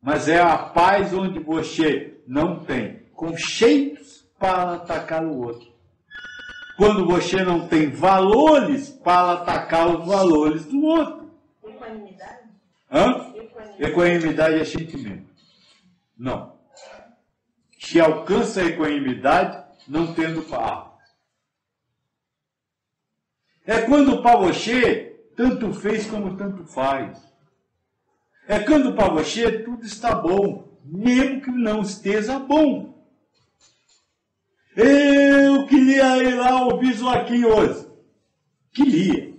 Mas é a paz onde você não tem conceitos para atacar o outro. Quando você não tem valores para atacar os valores do outro. Hã? Equanimidade é sentimento. Não. Se alcança a equanimidade não tendo paz. É quando para você tanto fez como tanto faz. É quando para você tudo está bom, mesmo que não esteja bom. Eu queria ir lá ouvir Joaquim hoje. Queria.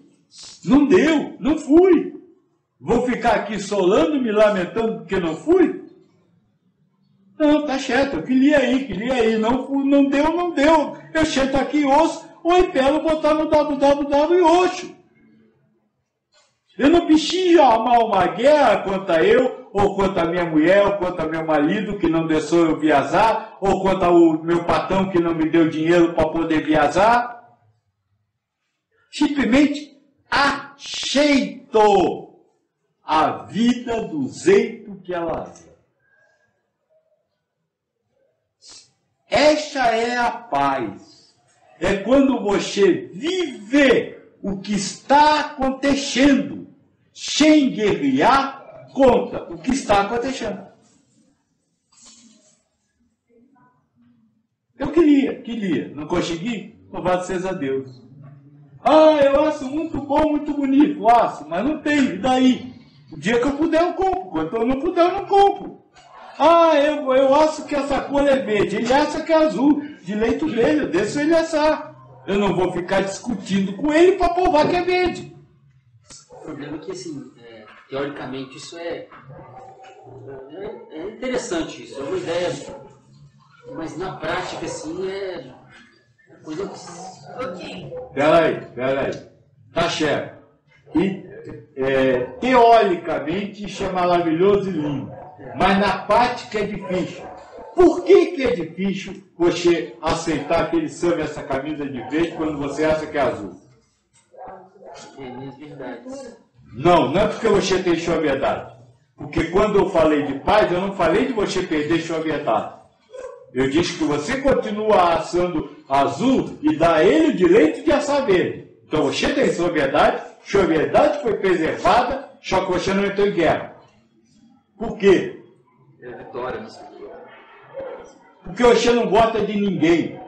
Não deu, não fui. Vou ficar aqui solando, me lamentando porque não fui? Não, tá certo, eu queria ir, queria ir. Não, não deu, não deu. Eu chego aqui osso, ou impelo botar no www e oxo. Eu não preciso armar uma guerra contra eu, ou contra a minha mulher, ou contra meu marido que não deixou eu viajar, ou contra o meu patrão que não me deu dinheiro para poder viajar. Simplesmente aceito a vida do jeito que ela é. Esta é a paz. É quando você vive o que está acontecendo, sem guerrear contra o que está acontecendo. Eu queria, queria, não consegui, louvado seja Deus. Ah, eu acho muito bom, muito bonito, acho, mas não tenho, e daí? O dia que eu puder eu compro, quando eu não puder eu não compro. Ah, eu, eu acho que essa cor é verde, ele acha que é azul, direito dele, eu deixo ele achar. Eu não vou ficar discutindo com ele para provar que é verde. O problema é que, assim, é, teoricamente, isso é, é, é interessante, isso é uma ideia, mas na prática, assim, é é coisa que... Peraí, peraí. Tá certo. E, é, teoricamente isso é maravilhoso e lindo, mas na prática é difícil. Por que, que é difícil você aceitar que ele serve essa camisa de verde quando você acha que é azul? É verdades. Não, não é porque você tem sua verdade. Porque quando eu falei de paz, eu não falei de você perder sua verdade. Eu disse que você continua assando azul e dá a ele o direito de assar verde. Então você tem sua verdade, sua verdade foi preservada, só que você não entrou em guerra. Por quê? É vitória, não sei. Porque você não gosta de ninguém.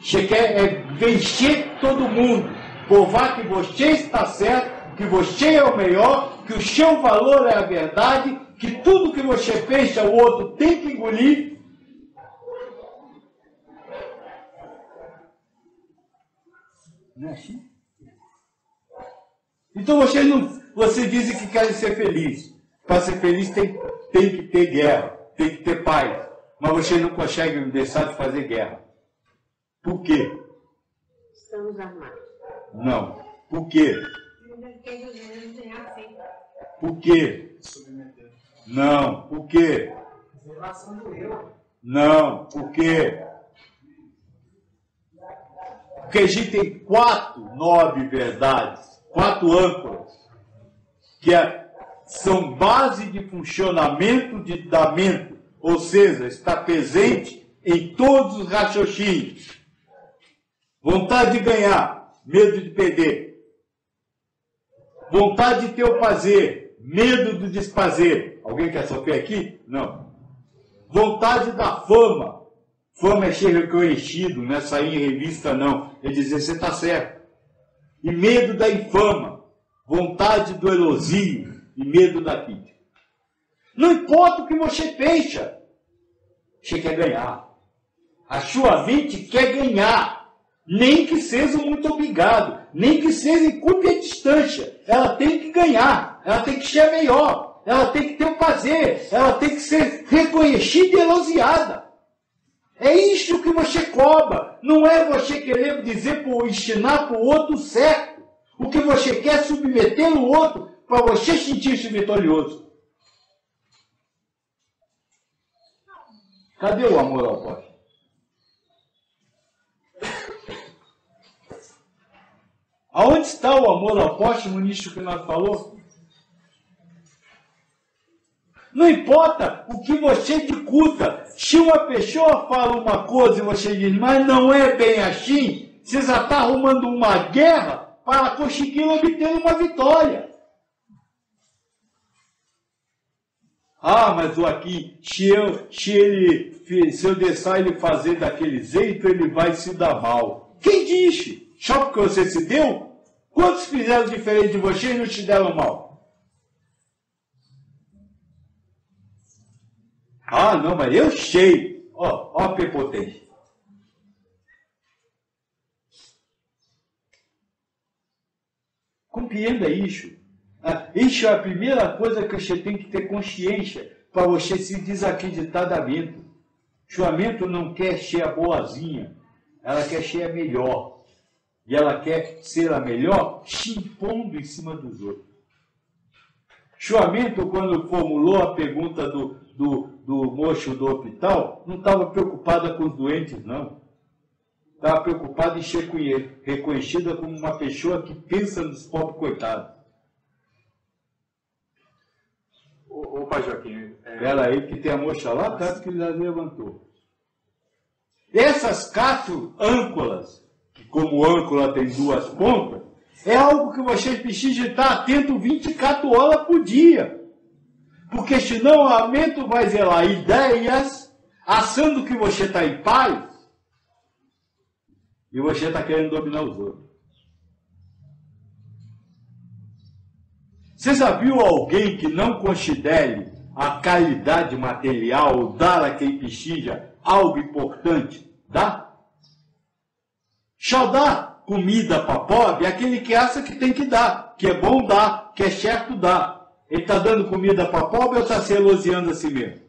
Você quer é, vencer todo mundo. Provar que você está certo, que você é o melhor, que o seu valor é a verdade, que tudo que você pensa o outro tem que engolir. Não é assim? Então vocês não, vocês dizem que querem ser felizes. Para ser feliz tem, tem que ter guerra, tem que ter paz. Mas vocês não conseguem deixar de fazer guerra. Por quê? Estamos armados. Não. Por quê? Por quê? Não. Por quê? Relação do eu. Não. Por quê? Porque a gente tem quatro nove verdades, quatro âncoras, que é- são base de funcionamento de, da mente, ou seja, está presente em todos os raciocínios. Vontade de ganhar, medo de perder. Vontade de ter o prazer, medo do desprazer. Alguém quer sofrer aqui? Não. Vontade da fama. Fama é ser reconhecido, não é sair em revista, não. É dizer, você está certo. E medo da infama. Vontade do elogio e medo da crítica. Não importa o que você pensa. Você quer ganhar. A sua mente quer ganhar. Nem que seja muito obrigado. Nem que seja em curta distância. Ela tem que ganhar. Ela tem que ser melhor. Ela tem que ter o prazer. Ela tem que ser reconhecida e elogiada. É isso que você cobra. Não é você querer dizer, por ensinar para o outro certo. O que você quer é submeter o outro para você sentir-se vitorioso. Cadê o amor ao próximo? Aonde está o amor ao próximo nisso que nós falou? Não importa o que você discuta. Se uma pessoa fala uma coisa e você diz, mas não é bem assim, você já está arrumando uma guerra para conseguir obter uma vitória. Ah, mas o aqui, se eu, se ele, se eu deixar ele fazer daquele jeito, ele vai se dar mal. Quem disse? Só porque você se deu? Quantos fizeram diferente de você e não te deram mal? Ah, não, mas eu sei. Ó, ó a prepotência. Compreenda isso. Ah, Isso é a primeira coisa que você tem que ter consciência para você se desacreditar da mente. Chuamento não quer ser a boazinha, ela quer ser a melhor. E ela quer ser a melhor se impondo em cima dos outros. Chuamento, quando formulou a pergunta do, do, do mocho do hospital, não estava preocupada com os doentes, não. Estava preocupada em ser reconhecida como uma pessoa que pensa nos pobres coitados. Ô, ô Pai Joaquim. É... Pera aí, que tem a moça lá atrás que ele já levantou. Essas quatro âncoras, que como âncora tem duas pontas, é algo que vocês precisam estar atento 24 horas por dia. Porque senão a mente vai zelar ideias, achando que você está em paz, e você está querendo dominar os outros. Você já viu alguém que não considere a qualidade material, dar a quem precisa, algo importante? Dá? Só dá comida para pobre aquele que acha que tem que dar, que é bom dar, que é certo dar. Ele está dando comida para pobre ou está se elogiando a si mesmo?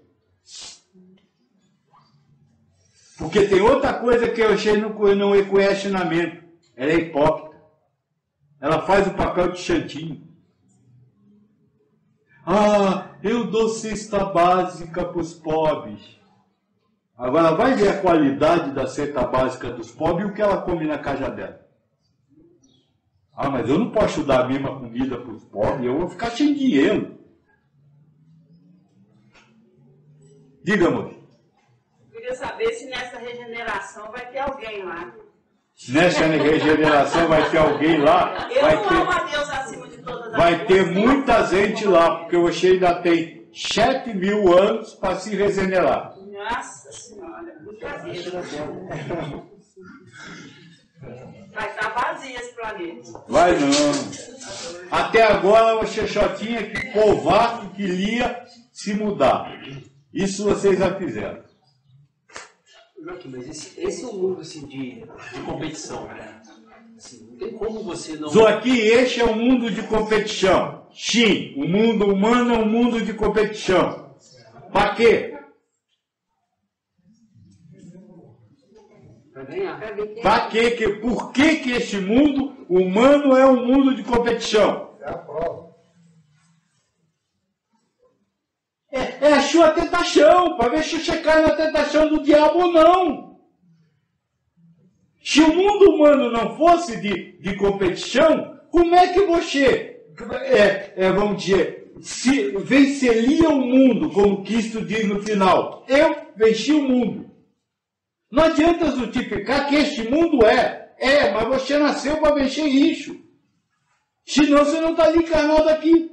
Porque tem outra coisa que eu achei não, não reconhece na mente. Ela é hipócrita. Ela faz o papel de chantinho. Ah, eu dou cesta básica para os pobres. Agora vai ver a qualidade da cesta básica dos pobres e o que ela come na casa dela. Ah, mas eu não posso dar a mesma comida para os pobres, eu vou ficar sem dinheiro. Diga, amor queria saber se nessa regeneração vai ter alguém lá. Nessa regeneração vai ter alguém lá? Eu vai não ter, amo a Deus acima de todas as vai ter coisas. muita gente lá, porque você ainda tem 7 mil anos para se regenerar. Nossa Senhora, brincadeira. Vai estar vazio esse planeta. Vai não. Até agora você só tinha que provar que queria se mudar. Isso vocês já fizeram. Joaquim, mas esse, esse é um mundo assim, de, de competição, né? Assim, não tem como você não. Joaquim, este é um mundo de competição. Sim, o mundo humano é um mundo de competição. Para quê? Pra ganhar. Quê? Que, por que, que este mundo humano é um mundo de competição? É a prova. É, é a sua tentação, para ver se você cai na tentação do diabo ou não. Se o mundo humano não fosse de, de competição, como é que você, é, é, vamos dizer, se venceria o mundo, como Cristo diz no final? Eu venci o mundo. Não adianta justificar que este mundo é. É, mas você nasceu para vencer isso. Senão você não está ali encarnado aqui.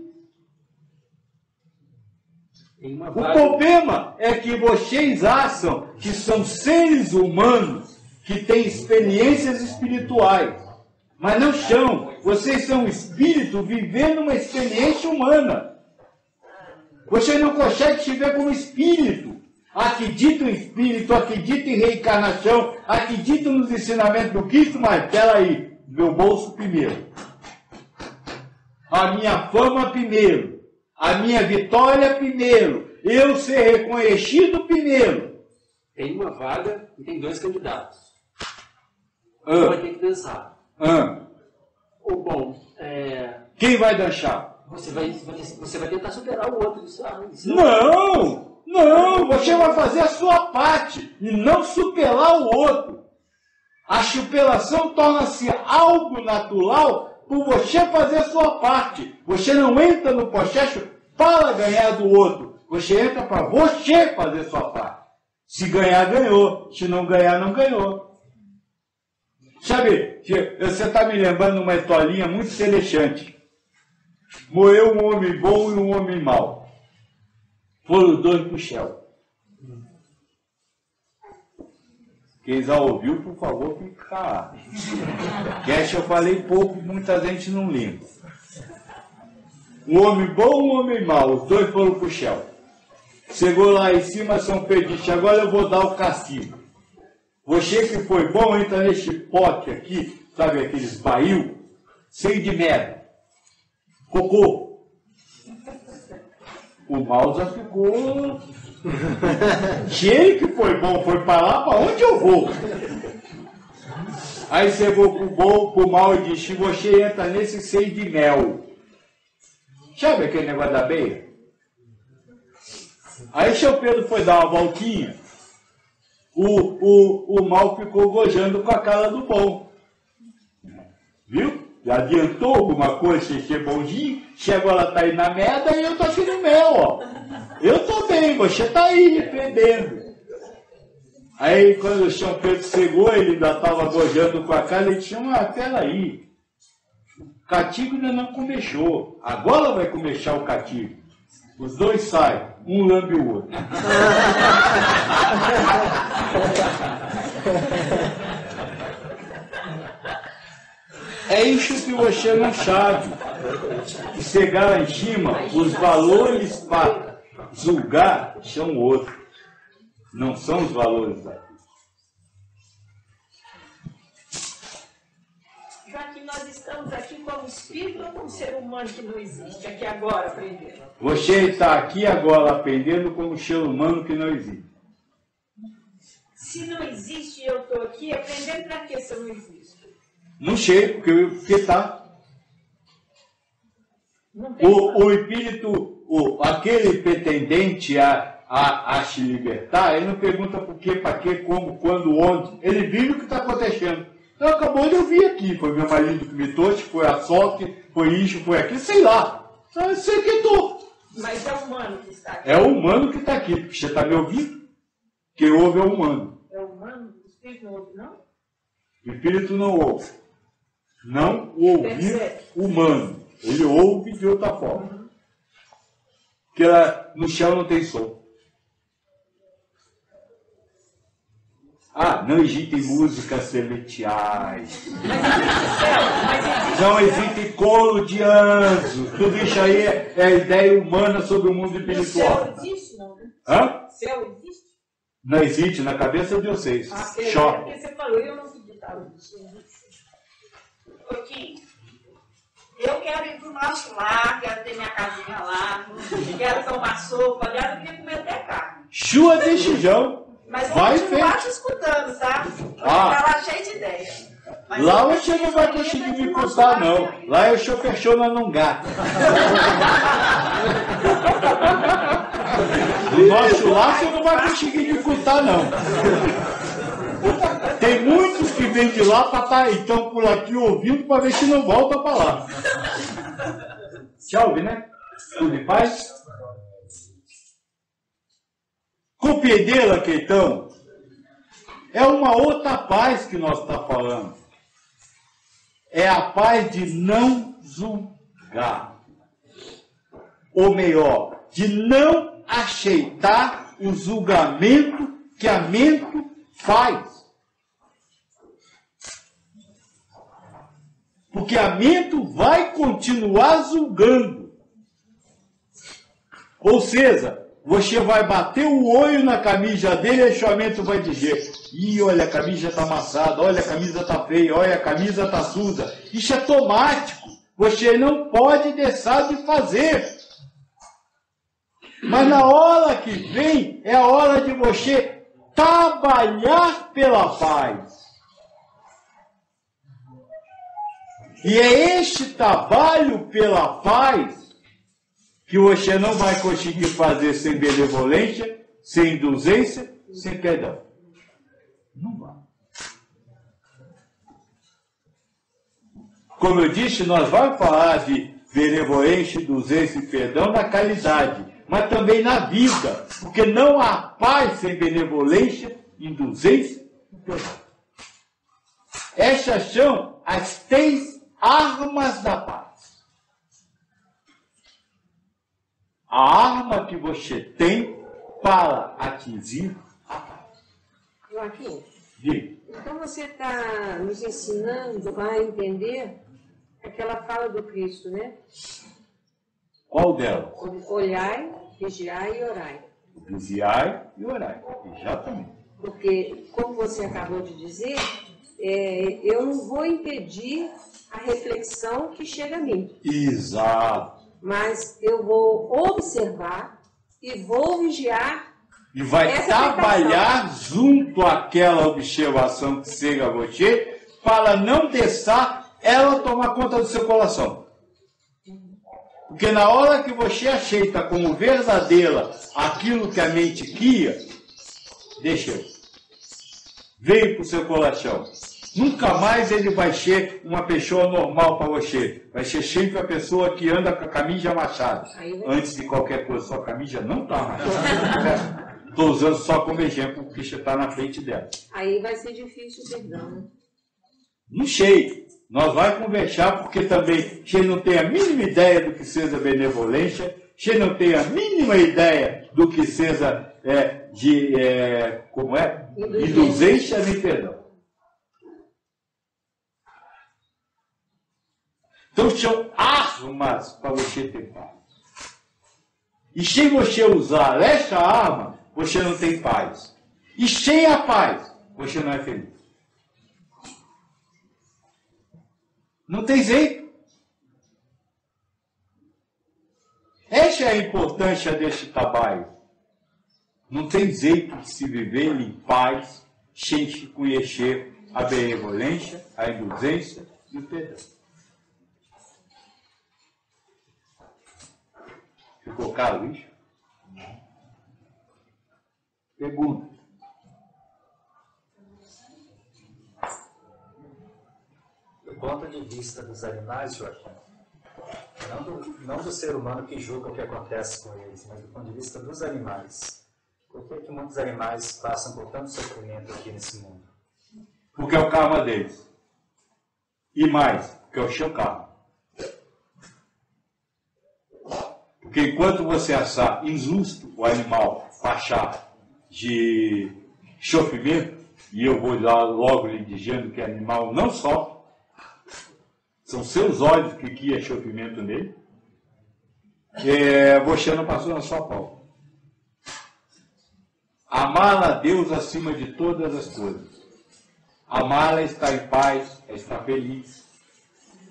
O problema é que vocês acham que são seres humanos que têm experiências espirituais. Mas não são. Vocês são espírito vivendo uma experiência humana. Você não consegue se ver como espírito. Acredito em espírito, acredito em reencarnação, acredito nos ensinamentos do Cristo, mas peraí, meu bolso primeiro. A minha fama primeiro. A minha vitória primeiro. Eu ser reconhecido primeiro. Tem uma vaga e tem dois candidatos. Ah. Vai ter que dançar. Ah, Ou bom, é, quem vai dançar? você, vai, você vai tentar superar o outro. Isso, ah, isso Não! Não! Você vai fazer a sua parte e não superar o outro. A superação torna-se algo natural por você fazer a sua parte. Você não entra no processo para ganhar do outro. Você entra para você fazer sua parte. Se ganhar, ganhou. Se não ganhar, não ganhou. Sabe, você está me lembrando uma historinha muito interessante. Morreu um homem bom e um homem mau. Foram os dois para o. Quem já ouviu, por favor, fique calado. Essa eu falei pouco, muita gente não lembra. Um homem bom um homem mau, os dois foram para o. Chegou lá em cima, São Pedro agora eu vou dar o castigo. Você que foi bom, entra nesse pote aqui, sabe aqueles barril, cheio de merda. Cocô. O mal já ficou. Se ele que foi bom foi para lá, para onde eu vou? Aí você chegou pro bom, pro mal e disse, você entra nesse seio de mel. Sabe aquele negócio da beia? Aí seu Pedro foi dar uma voltinha, o, o, o mal ficou gojando com a cara do bom. Adiantou alguma coisa, você ser bonzinho, você agora tá aí na merda e eu tô aqui no mel, ó. Eu tô bem, você tá aí, perdendo. Aí quando o São Pedro chegou, ele ainda estava gojando com a cara, ele tinha uma peraí. O cativo ainda não começou. Agora vai começar o cativo. Os dois saem, um lambe o outro. É isso que você não sabe. Chegar lá em cima, os valores para julgar são outros. Não são os valores daqui. Joaquim, nós estamos aqui como espírito ou como ser humano que não existe, aqui agora aprendendo? Você está aqui agora aprendendo como ser humano que não existe. Se não existe e eu estou aqui, aprendendo para que se eu não existo? Não sei, porque, porque tá. O, o espírito, o, aquele pretendente a, a, a se libertar, ele não pergunta por quê, para quê, como, quando, onde. Ele vive o que está acontecendo. Então acabou de eu vir aqui. Foi meu marido que me trouxe, foi a sorte, foi isso, foi aquilo, sei lá. Sei que estou. Mas é o humano que está aqui. É o humano que está aqui, porque você está me ouvindo? Quem ouve é o humano. É o humano? O espírito não ouve, não? O espírito não ouve. Não o ouvir humano. Ele ouve de outra forma. Porque ela, no chão não tem som. Ah, não existem músicas celestiais. Não existe coro de anjos. Tudo isso aí é, é a ideia humana sobre o mundo espiritual. céu existe, não? né? Hã? Céu existe? Não existe na cabeça de vocês. Ah, é Choque. porque você falou, eu não acreditava Joaquim, eu quero ir pro nosso lar, quero ter minha casinha lá, quero tomar sopa, aliás, eu queria comer até carne. Sua decisão. Mas eu Vai continuar te escutando, tá? Vou Ah. ficar lá cheio de ideia. Mas Lá você não vai conseguir ir me contar, não. Lá eu sou persona não gato. No nosso lar você não vai conseguir me contar, não. Tem muitos que vêm de lá para estar então por aqui ouvindo para ver se não volta para lá. Tchau, né? Tudo em paz? Compreendê-la, Queitão, é uma outra paz que nós está falando. É a paz de não julgar. Ou melhor, de não aceitar o julgamento que a mente faz. Porque a mente vai continuar julgando. Ou seja, você vai bater o olho na camisa dele e a sua mente vai dizer: Ih, olha, a camisa está amassada, olha, a camisa está feia, olha, a camisa está suja. Isso é automático. Você não pode deixar de fazer. Mas na hora que vem, é a hora de você trabalhar pela paz. E é este trabalho pela paz que você não vai conseguir fazer sem benevolência, sem indulgência, sem perdão. Não vai. Como eu disse, nós vamos falar de benevolência, indulgência e perdão na caridade, mas também na vida, porque não há paz sem benevolência, indulgência e perdão. Essas são as três armas da paz. A arma que você tem para atingir a paz. Joaquim, então você está nos ensinando a entender aquela fala do Cristo, né? Qual delas? Olhai, vigiai e orai. Vigiai e orai. Exatamente. Porque, como você acabou de dizer, é, eu não vou impedir a reflexão que chega a mim, Exato. mas eu vou observar E vou vigiar E vai trabalhar junto àquela observação que chega a você para não deixar ela tomar conta do seu coração. Porque na hora que você aceita como verdadeira aquilo que a mente guia, deixa. Veio para o seu coração. Nunca mais ele vai ser uma pessoa normal para você. Vai ser sempre a pessoa que anda com a camisa vai- Antes de qualquer coisa, sua camisa não está amassada. Estou usando só como exemplo porque você está na frente dela. Aí vai ser difícil o perdão, né? Não sei. Nós vamos conversar porque também você não tem a mínima ideia do que seja benevolência, você não tem a mínima ideia do que seja é, de é, como é? Indulgência. Indulgência nem perdão. Então são armas para você ter paz. E sem você usar essa arma, você não tem paz. E sem a paz, você não é feliz. Não tem jeito. Essa é a importância desse trabalho. Não tem jeito de se viver em paz sem se conhecer a benevolência, a indulgência e o perdão. Ficou claro isso? Pergunta. Do ponto de vista dos animais, Joaquim, não do, não do ser humano que julga o que acontece com eles, mas do ponto de vista dos animais. Por que, que muitos animais passam por tanto sofrimento aqui nesse mundo? Porque é o karma deles. E mais, porque é o seu karma. Porque enquanto você achar injusto o animal achar de sofrimento, e eu vou lá logo lhe dizendo que animal não sofre, são seus olhos que guiam sofrimento nele, é, você não passou na sua prova. Amar a Deus acima de todas as coisas. Amá-la é estar em paz, é estar feliz.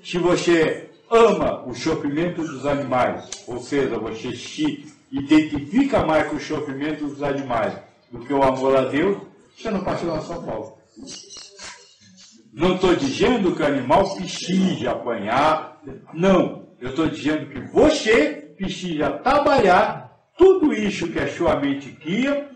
Se você ama o sofrimento dos animais, ou seja, você se identifica mais com o sofrimento dos animais do que o amor a Deus, você não passou na sua prova. Não estou dizendo que o animal precisa apanhar, não. Eu estou dizendo que você precisa trabalhar tudo isso que a sua mente guia,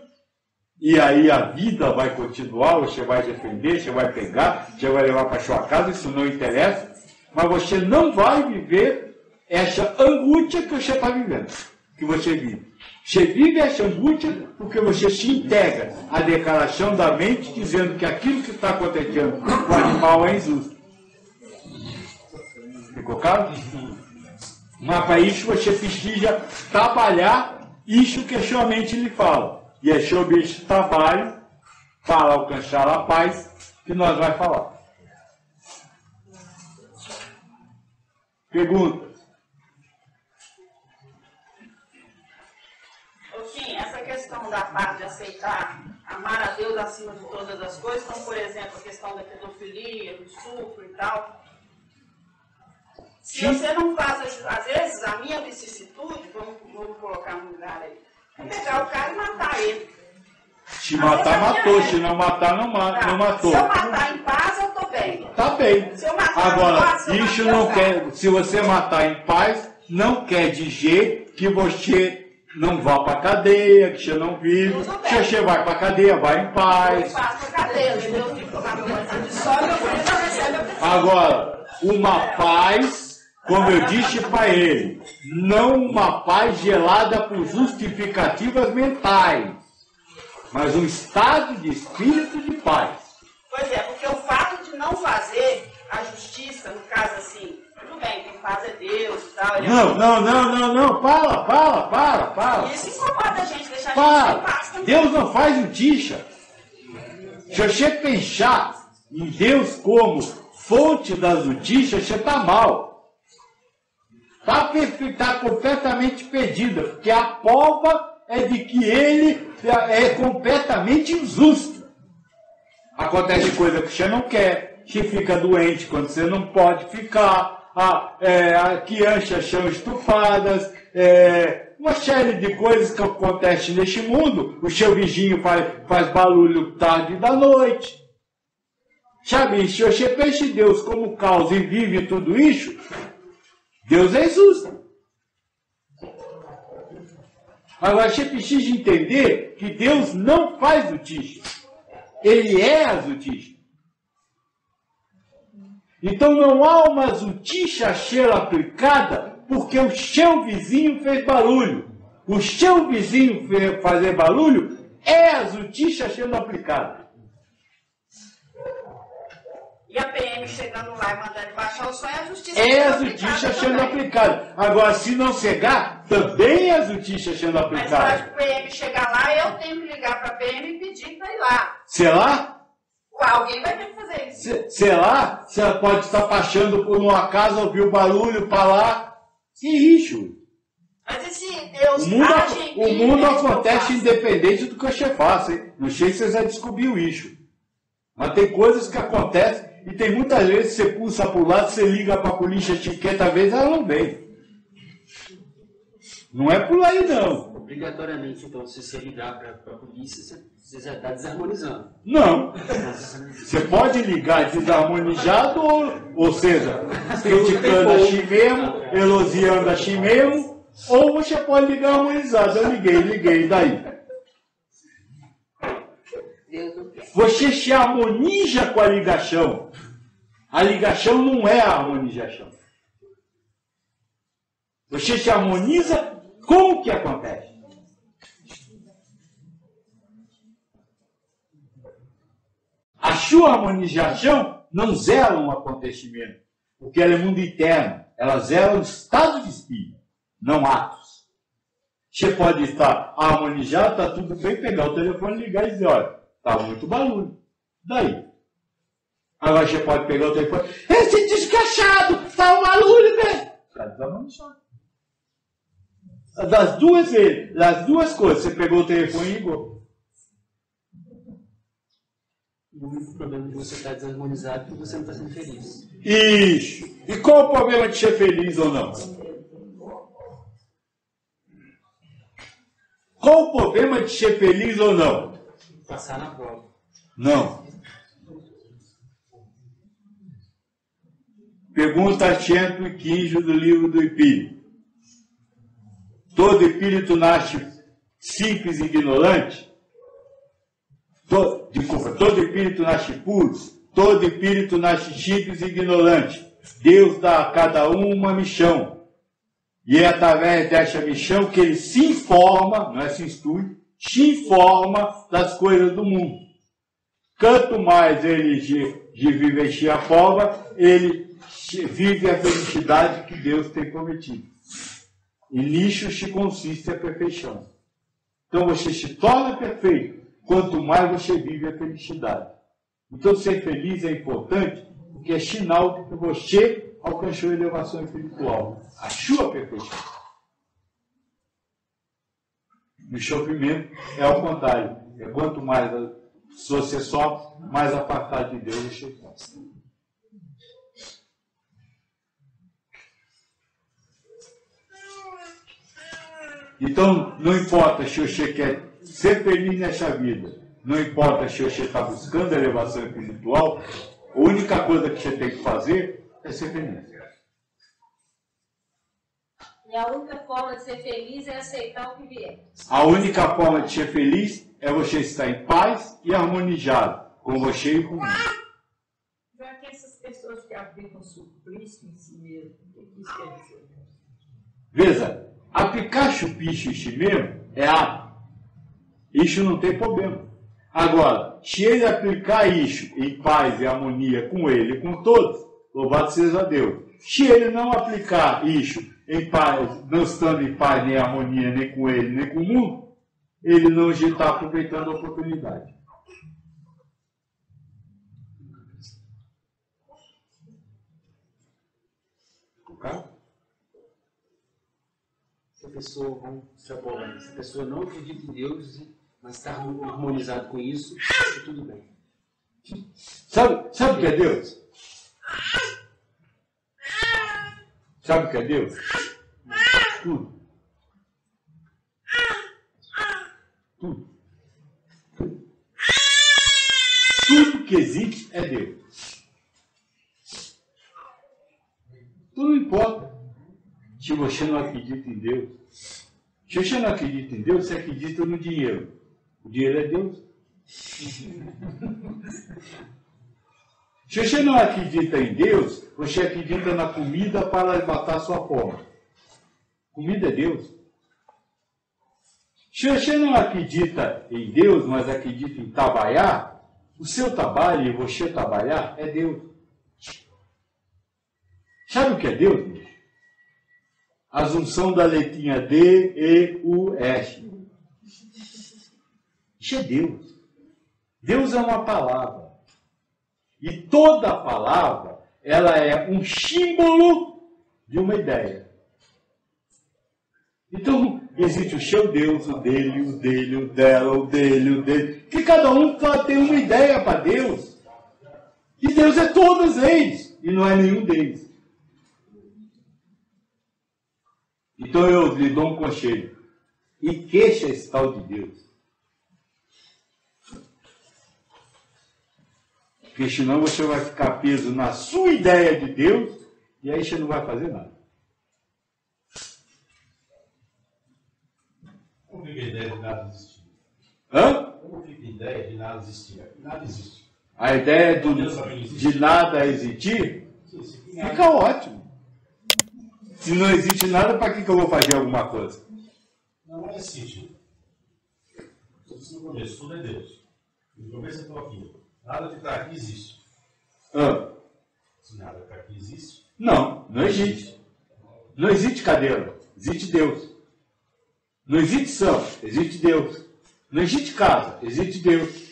e aí a vida vai continuar, você vai defender, você vai pegar, você vai levar para sua casa, isso não interessa, mas você não vai viver essa angústia que você está vivendo, que você vive. Você vive essa angústia porque você se integra à declaração da mente dizendo que aquilo que está acontecendo com o animal é injusto. Ficou claro? Mas para isso você precisa trabalhar isso que a sua mente lhe fala. E é sobre esse trabalho, para alcançar a paz, que nós vamos falar. Pergunta. Sim, essa questão da parte de aceitar amar a Deus acima de todas as coisas, como por exemplo a questão da pedofilia, do estupro e tal. Se você não faz, às vezes, a minha vicissitude, vamos, vamos colocar no lugar aí, é pegar o cara e matar ele. Se matar, matou. Se não matar, não, ma não matou. Se eu matar em paz, eu tô bem. Tá bem. Se eu matar em Agora, paz, isso não quer. Se você matar em paz, não quer dizer que você não vá para cadeia, que você não vive. Se você vai para cadeia, vai em paz. Faço a cadeia, meu filho recebe a pessoa. Agora, uma paz, como eu disse para ele, não uma paz gelada por justificativas mentais, mas um estado de espírito de paz. Pois é, porque o fato de não fazer a justiça, no caso assim, tudo bem, quem faz é Deus e tal. é Não, não, não, não, não, para, para, para, para. Isso incomoda a gente, deixa a gente Para! paz também. Deus não faz justiça. Se você pensar em Deus como fonte da justiça, você está mal. Está tá completamente perdida, porque a prova é de que ele é completamente injusto. Acontece coisa que você não quer, você fica doente quando você não pode ficar, a, é, a estufadas, é, uma série de coisas que acontecem neste mundo. O seu vizinho faz, faz barulho tarde da noite. Sabe, se você pensa Deus como causa e vive tudo isso, Deus é justo. Agora você precisa entender que Deus não faz notícia. Ele é a notícia. Então não há uma zutisha cheira aplicada porque o seu vizinho fez barulho. O seu vizinho fazer barulho é a zutisha sendo aplicada. E a Chegando lá e mandando baixar o som é a justiça É a justiça sendo aplicada. Agora, se não chegar, também é a justiça sendo Mas aplicada. para o PM chegar lá, eu tenho que ligar para a PM e pedir para ir lá. Sei lá, Ué, Alguém vai ter que fazer isso. se- sei lá, se pode estar passando por uma casa, ouvir o barulho para lá. Que isso? Mas e se Deus O mundo, age o mundo é acontece independente do que você faça, hein? Não sei se você já descobriu isso. Mas tem coisas que acontecem e tem muitas vezes que você pulsa para o lado, você liga para a polícia etiqueta, às vezes ela não vem. Não é por aí, não. Obrigatoriamente, então, se você ligar para a polícia, você, você já está desarmonizando. Não. Você pode ligar desarmonizado, ou, ou seja, criticando a si mesmo, elogiando a si mesmo, ou você pode ligar harmonizado. Eu liguei, liguei, daí? Você se harmoniza com a ligação. A ligação não é a harmonização. Você se harmoniza com o que acontece. A sua harmonização não zela um acontecimento, porque ela é mundo interno. Ela zela um estado de espírito, não atos. Você pode estar harmonizado, está tudo bem, pegar o telefone, ligar e dizer, olha, está muito barulho. Daí? Agora você pode pegar o telefone, esse desgraçado, está um barulho, velho. Está desarmonizado. Das duas, vezes, das duas coisas, você pegou o telefone e ligou. O único problema é que você está desarmonizado é que você não está sendo feliz. Isso. E qual o problema de ser feliz ou não? Qual o problema de ser feliz ou não? Passar na prova. Não. Pergunta 115 do livro do Espírito. Todo espírito nasce simples e ignorante? To- desculpa, todo espírito nasce puro? Todo espírito nasce simples e ignorante. Deus dá a cada um uma missão. E é através dessa missão que ele se informa, não é se instrui, se informa das coisas do mundo. Quanto mais ele de, de vivenciar a prova, ele vive a felicidade que Deus tem prometido. E nisso se consiste a perfeição. Então você se torna perfeito quanto mais você vive a felicidade. Então ser feliz é importante porque é sinal de que você alcançou a elevação espiritual, a sua perfeição. O sofrimento é ao contrário. É quanto mais você sofre, mais afastado de Deus você está. Então, não importa se você quer ser feliz nessa vida, não importa se você está buscando elevação espiritual, a única coisa que você tem que fazer é ser feliz. E a única forma de ser feliz é aceitar o que vier. A única forma de ser feliz é você estar em paz e harmonizado com você e com o mundo. Já que essas pessoas que aplicam suplício em si mesmo, o que que isso quer dizer? Veja, chupício em si mesmo é ato. Isso não tem problema. Agora, se ele aplicar isso em paz e harmonia com ele e com todos, louvado seja Deus. Se ele não aplicar isso em paz, não estando em paz nem harmonia nem com ele nem com o mundo, ele não está aproveitando a oportunidade. Se pessoa, vamos extrapolar, se a pessoa não acredita em Deus, mas está harmonizado com isso, está tudo bem. Sabe, sabe o que é Deus? Sabe o que é Deus? Tudo. Tudo. Tudo que existe é Deus. Tudo importa. Se você não acredita em Deus. Você não acredita em Deus, você acredita no dinheiro. O dinheiro é Deus. Você não acredita em Deus, você acredita na comida para matar sua fome. Comida é Deus. Você não acredita em Deus, mas acredita em trabalhar, o seu trabalho e você trabalhar é Deus. Sabe o que é Deus? Bicho? A junção da letrinha D, E, U, S. Isso é Deus. Deus é uma palavra. E toda palavra, ela é um símbolo de uma ideia. Então, existe o seu Deus, o dele, o dele, o dela, o dele, o dele. Que cada um tem uma ideia para Deus. E Deus é todos eles, e não é nenhum deles. Então eu lhe dou um conselho. E queixa esse tal de Deus. Porque senão você vai ficar preso na sua ideia de Deus e aí você não vai fazer nada. Como fica a ideia de nada existir? Hã? Como fica a ideia de nada existir? Nada existe. A ideia do, de nada existir fica ótimo. Se não existe nada, para que, que eu vou fazer alguma coisa? Não, não. Se no começo tudo é Deus. No começo eu estou aqui. Nada que está aqui existe. Hã? Se nada que está aqui existe, Não, não existe. Não existe cadeira, existe Deus. Não existe samba, existe Deus. Não existe casa, existe Deus.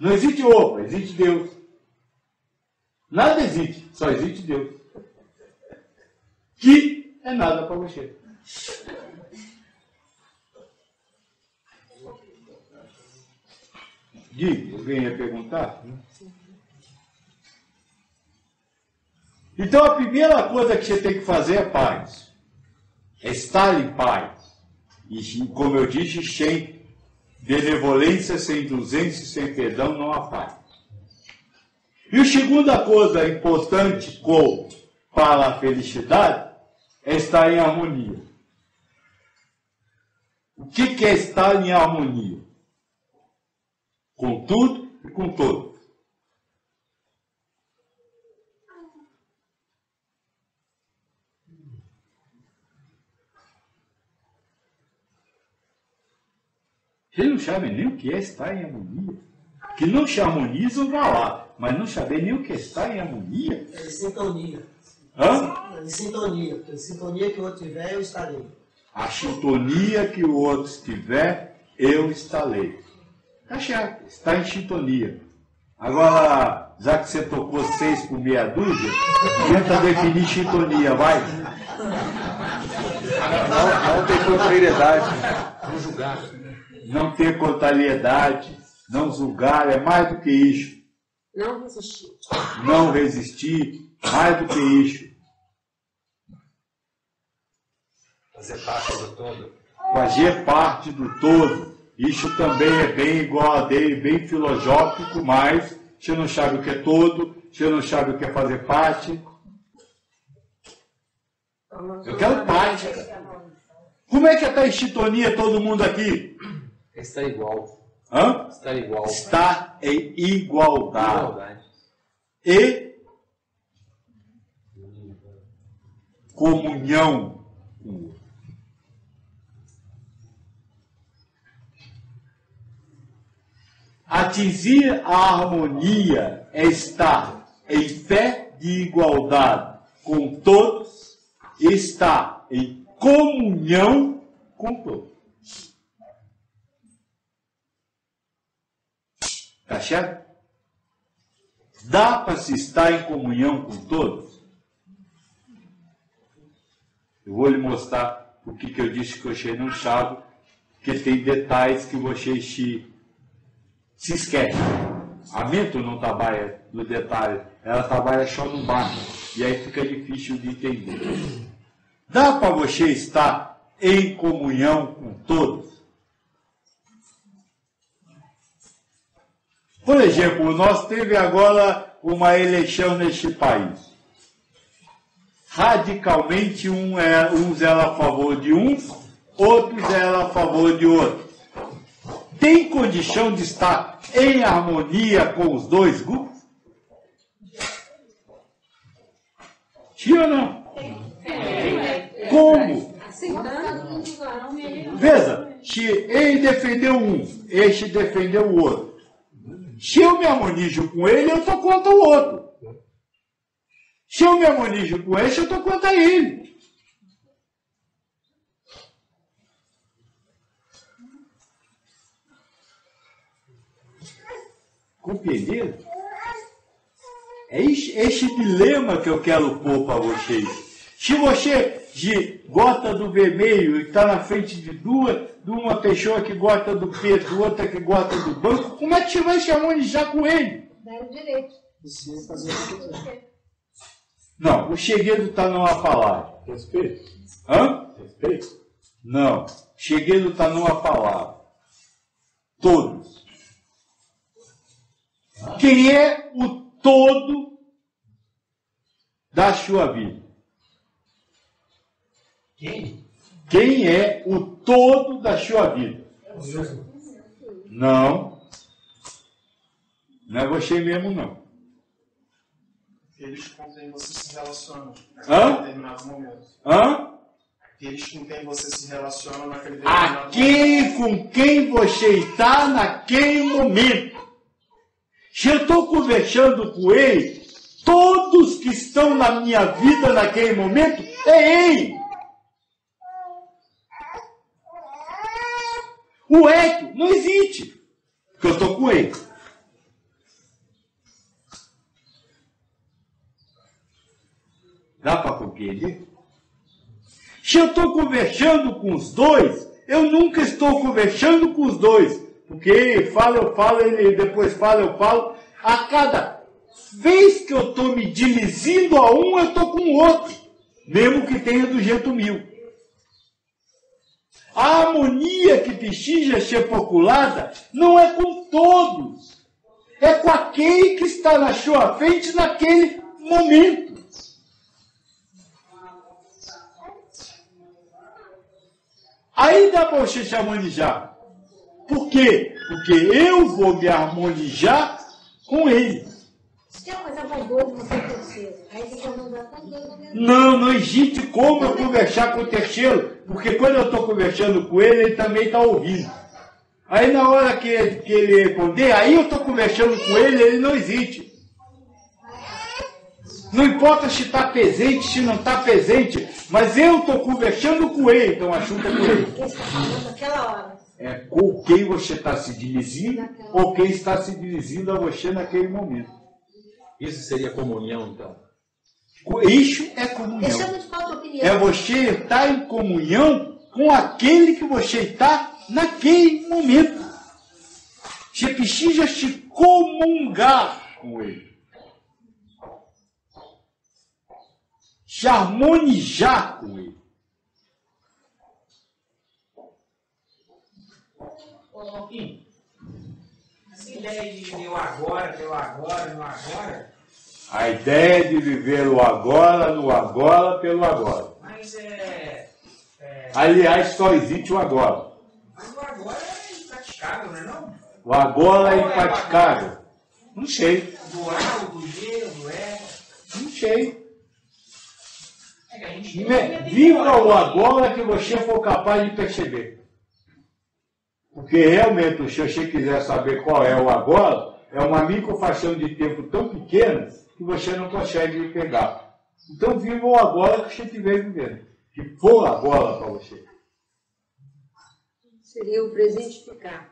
Não existe roupa, existe Deus. Nada existe, só existe Deus. Que é nada para você. Gui, alguém ia perguntar? Então a primeira coisa que você tem que fazer é paz. É estar em paz. E como eu disse, sem benevolência, sem indulgência, sem perdão, não há paz. E a segunda coisa importante para a felicidade é estar em harmonia. O que é estar em harmonia? Com tudo e com todos. Ele não sabe nem o que é estar em harmonia. Que não se harmonizam, vá lá. Mas não saber nem o que é estar em harmonia. É sintonia. Hã? É sintonia. A sintonia que eu tiver, eu estarei. A sintonia que o outro estiver, eu estarei. Tá certo, está em sintonia. Agora, já que você tocou seis por meia dúzia, tenta definir sintonia, vai. Não, não ter contrariedade. Não julgar. Não ter contrariedade, não julgar, é mais do que isso. Não resistir. Não resistir, mais do que isso. Fazer parte do todo. Fazer parte do todo. Isso também é bem igual a dele, bem filosófico, mas você não sabe o que é todo, você não sabe o que é fazer parte. Eu quero parte. Como é que está em sintonia todo mundo aqui? Está igual. Hã? Está igual. Está em igualdade. Igualdade. E comunhão com o outro. Atingir a harmonia é estar em fé de igualdade com todos, estar em comunhão com todos. Tá certo? Dá para se estar em comunhão com todos? Eu vou lhe mostrar o que, que eu disse que você não sabe, que tem detalhes que você se, se esquece. A mente não trabalha no detalhe, ela trabalha só no máximo. E aí fica difícil de entender. Dá para você estar em comunhão com todos? Por exemplo, nós teve agora uma eleição neste país. Radicalmente, um é, uns eram a favor de um, outros eram a favor de outro. Tem condição de estar em harmonia com os dois grupos? Sim ou não? Como? Veja, se ele defendeu um, este defendeu o outro. Se eu me harmonizo com ele, eu estou contra o outro. Se eu me harmonizo com esse, eu estou contra ele. Compreenderam? É este, este dilema que eu quero pôr para vocês. Se você de, gosta do vermelho e está na frente de duas, de uma pessoa que gosta do preto, outra que gosta do banco, como é que você vai se harmonizar com ele? Dá o direito. Você fazer o que quiser. Não, o segredo está numa palavra. Respeito. Hã? Respeito. Não. O segredo está numa palavra. Todos. Quem é o todo da sua vida? Quem? Quem é o todo da sua vida? Não. Não é você mesmo, não. Aqueles com quem você se relaciona Hã? naquele determinado momento. Hã? Aqueles com quem você se relaciona naquele determinado momento. Aquele com quem você está naquele momento. Eu estou conversando com ele, todos que estão na minha vida naquele momento é ele. O Hélio não existe, porque eu estou com ele. Dá para compreender? Se eu estou conversando com os dois, eu nunca estou conversando com os dois. Porque fala, eu falo, ele depois fala, eu falo. A cada vez que eu estou me dirigindo a um, eu estou com o outro. Mesmo que tenha do jeito mil. A harmonia que precisa ser populada não é com todos. É com aquele que está na sua frente naquele momento. Aí dá para você se harmonizar. Por quê? Porque eu vou me harmonizar com ele. Se tem uma coisa você é terceiro. Aí você não mesmo. Não, não existe como eu conversar com o terceiro, porque quando eu estou conversando com ele, ele também está ouvindo. Aí na hora que, ele- que ele responder, aí eu estou conversando com ele, ele não existe. Não importa se está presente, se não está presente, mas eu estou conversando com ele, então o assunto é com ele. Falando naquela hora? É com quem você está se dirigindo ou quem está se dirigindo a você naquele momento. Isso seria comunhão, então? Isso é comunhão. Opinião. É você estar em comunhão com aquele que você está naquele momento. Você precisa se comungar com ele. Se harmonizar com ele. Marquinhos, essa ideia de viver o agora, pelo agora, no agora, A ideia de viver o agora, no agora, pelo agora. mas é. é Aliás, só existe o agora. mas o agora é impraticável, não é não? O agora é impraticável. Não sei, Do A, do G, do E. não sei. É Me- Viva o agora que você for capaz de perceber. Porque realmente, se você quiser saber qual é o agora, é uma microfação de tempo tão pequena que você não consegue pegar. Então, viva o agora que você estiver vivendo. Que for agora para você. Seria o presentificar.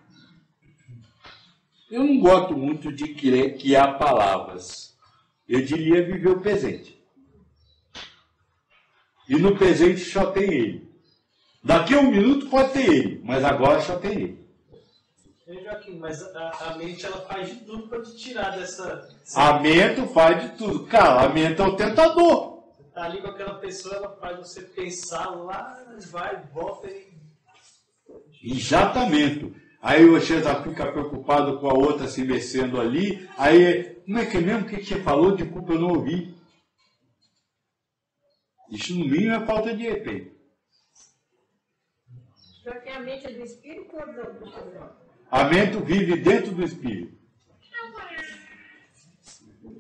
Eu não gosto muito de querer que há palavras. Eu diria viver o presente. E no presente só tem ele. Daqui a um minuto pode ter ele, mas agora só tem ele. Joaquim, mas a, a mente ela faz de tudo para te tirar dessa. A mente faz de tudo. Cara, a mente é o tentador. Você tá ali com aquela pessoa, ela faz você pensar lá, vai, volta e. Exatamente. Aí o Oxê já fica preocupado com a outra se mexendo ali. Aí, como é que é mesmo? O que você falou? Desculpa, eu não ouvi. Isso no mínimo é falta de respeito. Porque a mente é do espírito ou do? A mente vive dentro do espírito.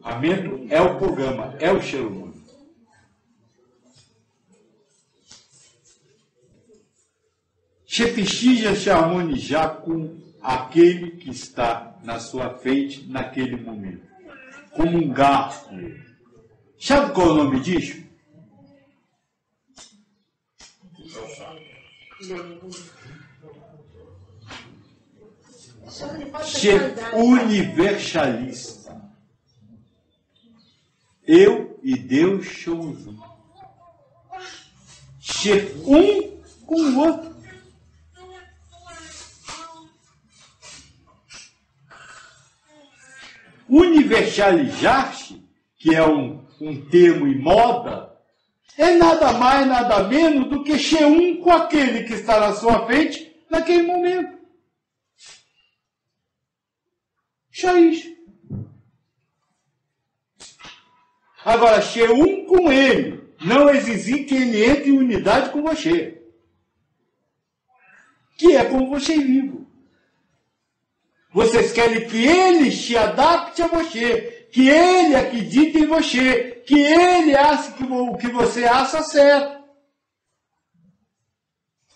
A mente é o programa, é o ser humano. Se precisa se harmonizar com aquele que está na sua frente naquele momento. Como um gato. Sabe qual é o nome disso? Ser universalista. Eu e Deus somos um. Ser um com o outro. Universalizar-se, que é um, um termo em moda, é nada mais, nada menos do que ser um com aquele que está na sua frente naquele momento. Isso. Agora, ser um com ele não exigir que ele entre em unidade com você. Que é como você vive. Vocês querem que ele se adapte a você, que ele acredite em você, que ele ache que o que você acha certo.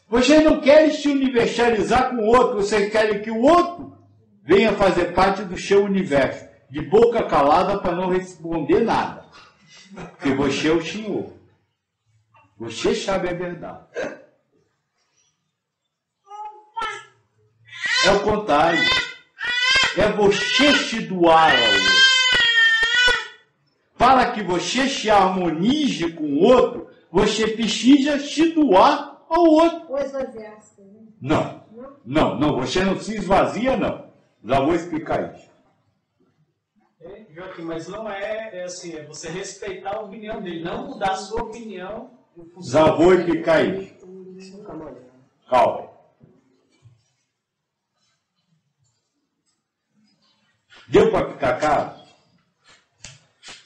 Você não quer se universalizar com o outro, você quer que o outro venha fazer parte do seu universo, de boca calada para não responder nada. Porque você é o Senhor. Você sabe a verdade. É o contrário. É você se doar ao outro. Para que você se harmonize com o outro, você precisa se doar ao outro. Ou esvaziar-se, né? Não, não, não, você não se esvazia, não. Já vou explicar isso. É, Joaquim, mas não é, é assim, é você respeitar a opinião dele, não mudar a sua opinião. Já vou explicar isso. Calma. Deu para ficar claro?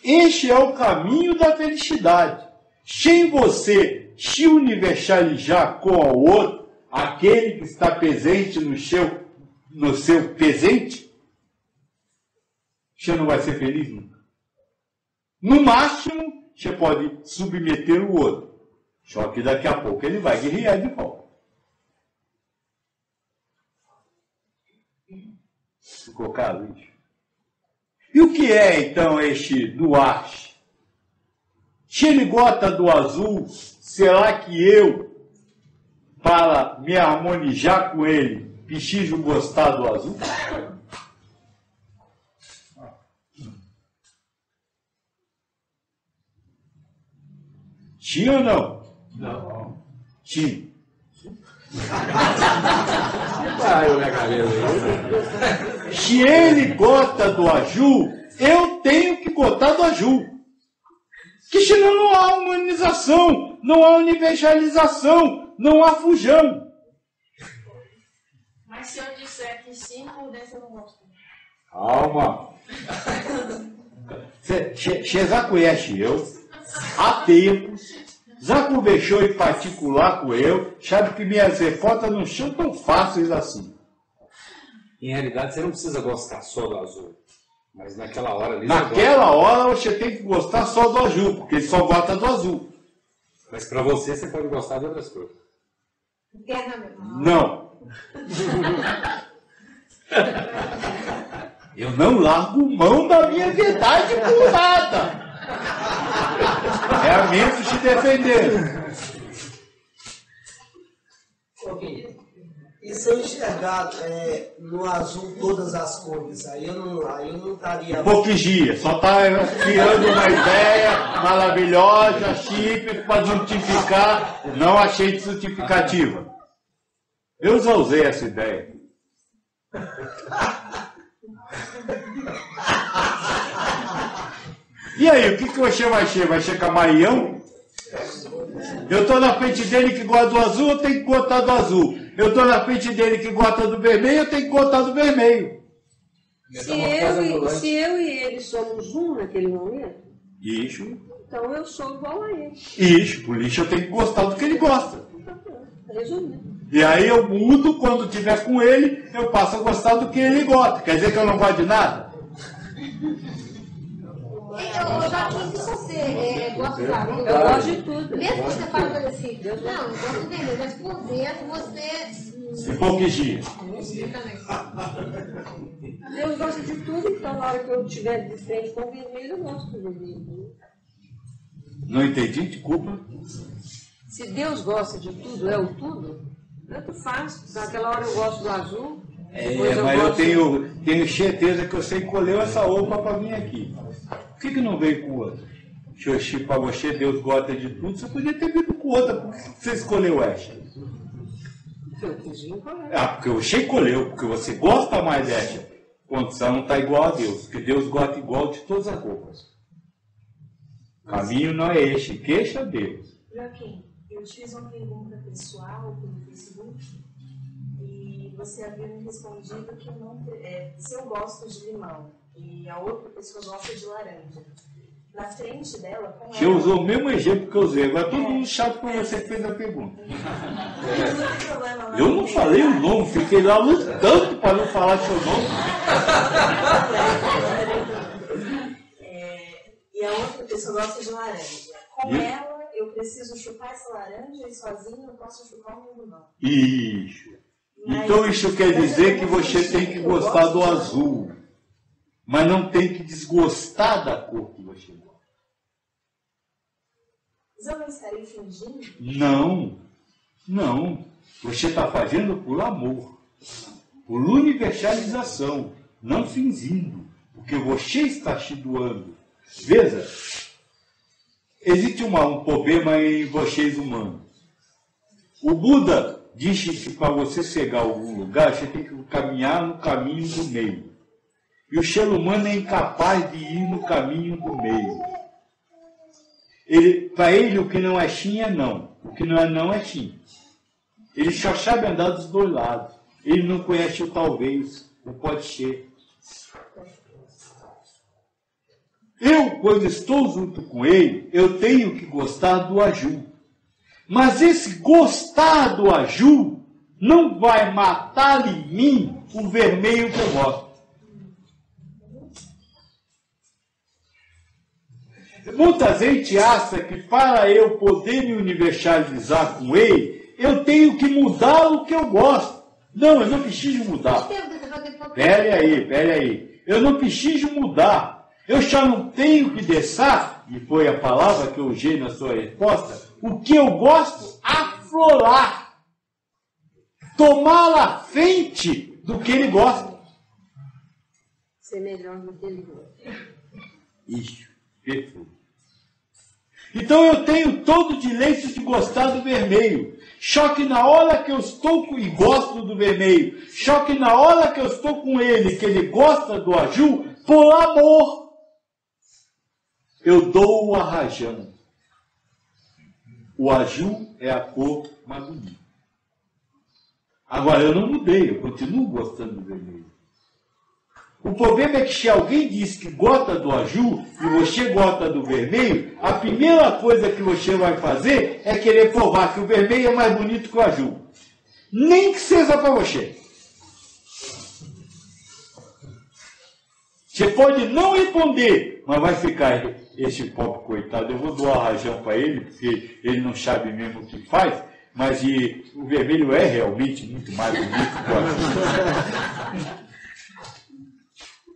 Este é o caminho da felicidade. Sem você se universalizar com o outro, aquele que está presente no seu, no seu presente, você não vai ser feliz nunca. No máximo, você pode submeter o outro. Só que daqui a pouco ele vai guerrear de volta. Ficou claro isso? E o que é então este Duarte? Gosta do azul, será que eu, para me harmonizar com ele, preciso gostar do azul? Sim ou não? Não. Sim. Vai, minha cabeça. Se ele gosta do Aju, eu tenho que gostar do Aju. Que senão não há humanização, não há universalização, não há fujão. Mas se eu disser que sim, por dentro eu não gosto. Calma. Você já conhece eu, há tempo, já conversou em particular com eu, sabe que minhas refotas não são tão fáceis assim. Em realidade, você não precisa gostar só do azul. Mas naquela hora ali. você Naquela hora você tem que gostar só do azul, porque ele só gosta do azul. Mas pra você, você pode gostar de outras coisas. Internamente. Não. Eu não largo mão da minha verdade por nada. É a mente se defendendo. Ok. E se eu enxergar é, no azul todas as cores, aí eu não, aí eu não estaria. Hipocrisia, só está criando uma ideia maravilhosa, simples, para justificar. Não achei justificativa. Eu já usei essa ideia. E aí, o que, que você vai ser? Vai ser camaleão? Eu estou na frente dele que gosta do azul, eu tenho que gostar do azul. Eu estou na frente dele que gosta do vermelho, eu tenho que gostar do vermelho. Se eu, e, se eu e ele somos um naquele momento, Isso, então eu sou igual a ele. isso. Por lixo eu tenho que gostar do que ele gosta. Resumindo. E aí eu mudo, quando estiver com ele, eu passo a gostar do que ele gosta. Quer dizer que eu não gosto de nada? Eu já que você é, gosta de barulho. Eu gosto de tudo. Mesmo você falando assim, não, eu gosto dele, mas por dentro você. Hipocrisia. Deus gosta de tudo, então na hora que eu estiver de frente com o vermelho, eu gosto do vermelho. Não entendi, desculpa. Se Deus gosta de tudo, é o tudo, tanto faz. Naquela hora eu gosto do azul. É, mas eu gosto- tenho, tenho certeza que você escolheu essa roupa para vir aqui. Por que, que não veio com outra? Xoxi, para você, Deus gosta de tudo. Você podia ter vindo com outra. Por que você escolheu esta? Eu quis vir com ela. Ah, porque você escolheu, porque você gosta mais desta. Condição não está igual a Deus, porque Deus gosta igual de todas as roupas. O caminho não é este, queixa Deus. Joaquim, eu te fiz uma pergunta pessoal pelo Facebook e você havia me respondido que eu não, é, se eu gosto de limão e a outra pessoa gosta de laranja. Na frente dela, com Você ela, usou o mesmo exemplo que eu usei. Agora todo mundo chato porque você fez a pergunta. não tem problema, Eu não falei o nome, fiquei lá lutando para não falar seu nome. É, e a outra pessoa gosta de laranja. Com E? ela, eu preciso chupar essa laranja e sozinho eu posso chupar um limão. Isso. Então isso quer dizer que você tem que gostar do azul, mas não tem que desgostar da cor que você gosta. Eu não estarei fingindo? Não, não. Você está fazendo por amor, por universalização, não fingindo, porque você está se doando. Veja, existe uma- um problema em vocês humanos. O Buda disse que para você chegar a algum lugar, você tem que caminhar no caminho do meio. E o ser humano é incapaz de ir no caminho do meio. Ele, para ele, o que não é sim é não. O que não é não é sim. Ele só sabe andar dos dois lados. Ele não conhece o talvez, o pode ser. Eu, quando estou junto com ele, eu tenho que gostar do Aju. Mas esse gostar do Aju não vai matar em mim o vermelho que eu gosto. Muita gente acha que para eu poder me universalizar com ele, eu tenho que mudar o que eu gosto. Não, eu não preciso mudar. Pera aí, pera aí. Eu não preciso mudar. Eu só não tenho que deixar, e foi a palavra que eu usei na sua resposta, o que eu gosto aflorar. Tomar a frente do que ele gosta. Ser melhor do que ele gosta. Isso, perfeito. Então eu tenho todo o direito de gostar do vermelho. Só que na hora que eu estou com, e gosto do vermelho, só que na hora que eu estou com ele, que ele gosta do aju, por amor, eu dou o arrajão. O aju é a cor mais bonita. Agora eu não mudei, eu continuo gostando do vermelho. O problema é que se alguém diz que gosta do aju e você gosta do vermelho, a primeira coisa que você vai fazer é querer provar que o vermelho é mais bonito que o aju. Nem que seja para você. Você pode não responder, mas vai ficar esse pobre coitado. Eu vou doar rajão para ele, porque ele não sabe mesmo o que faz, mas e, o vermelho é realmente muito mais bonito que o azul.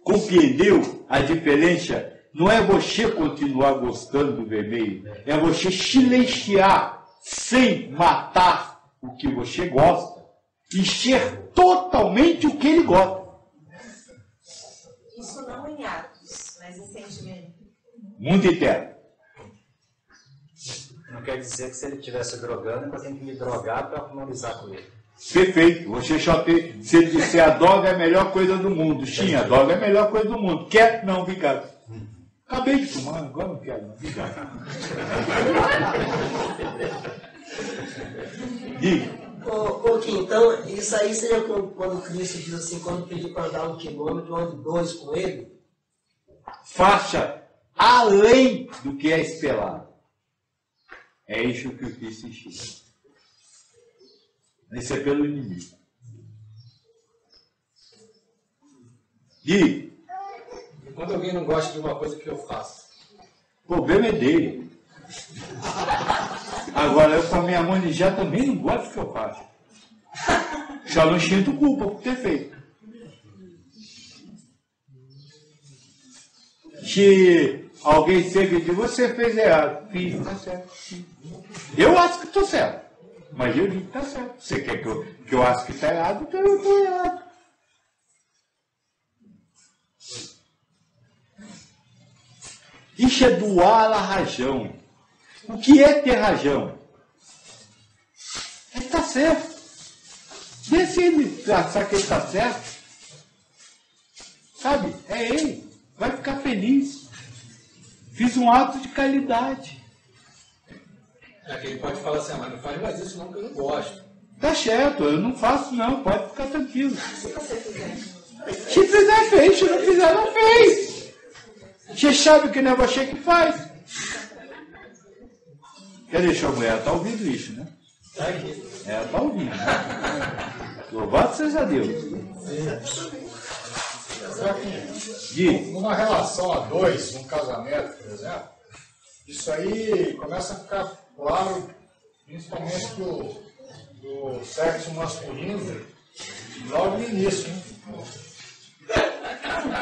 Compreendeu a diferença? Não é você continuar gostando do vermelho, é você silenciar sem matar o que você gosta e ser totalmente o que ele gosta. Isso não em atos, mas em sentimento. Mundo inteiro. Não quer dizer que se ele estivesse drogando, eu tenho que me drogar para harmonizar com ele. Perfeito. Você só tem. Se ele disser a droga é a melhor coisa do mundo. Sim, a droga é a melhor coisa do mundo. Quer? Não, obrigado. Acabei de fumar, agora não quero, não. Obrigado. Diga. Ô, ô, Kim, então, isso aí seria quando, quando Cristo diz assim, quando pediu para andar um quilômetro, ande dois com ele. Faça além do que é esperado. É isso que o Cristo ensina. Isso é pelo inimigo. E Quando alguém não gosta de uma coisa que eu faço. o problema é dele. Agora, eu com a minha mãe já também não gosto do que eu faço. Só não sinto culpa por ter feito. Se alguém chega e diz, você fez errado. Fiz, tá certo. Eu acho que estou certo. Mas eu digo está certo. Você quer que eu, que eu acho que está errado, então eu estou errado. Isso é doar a rajão. O que é ter rajão? É estar certo. Se ele achar que ele está certo. Sabe? É ele. Vai ficar feliz. Fiz um ato de caridade. É que ele pode falar assim, ah, mas não faz mais isso não que eu não gosto. Tá certo, eu não faço não, pode ficar tranquilo. Se fizer, fez. Se não fizer, não fez. Você sabe que não é você que faz. Quer deixar a mulher? Tá ouvindo isso, né? Tá aqui. Ela tá ouvindo. Louvado seja Deus. Gui. Numa relação a dois, num casamento, por exemplo, isso aí começa a ficar claro, principalmente do, do sexo masculino, logo no início. Hein?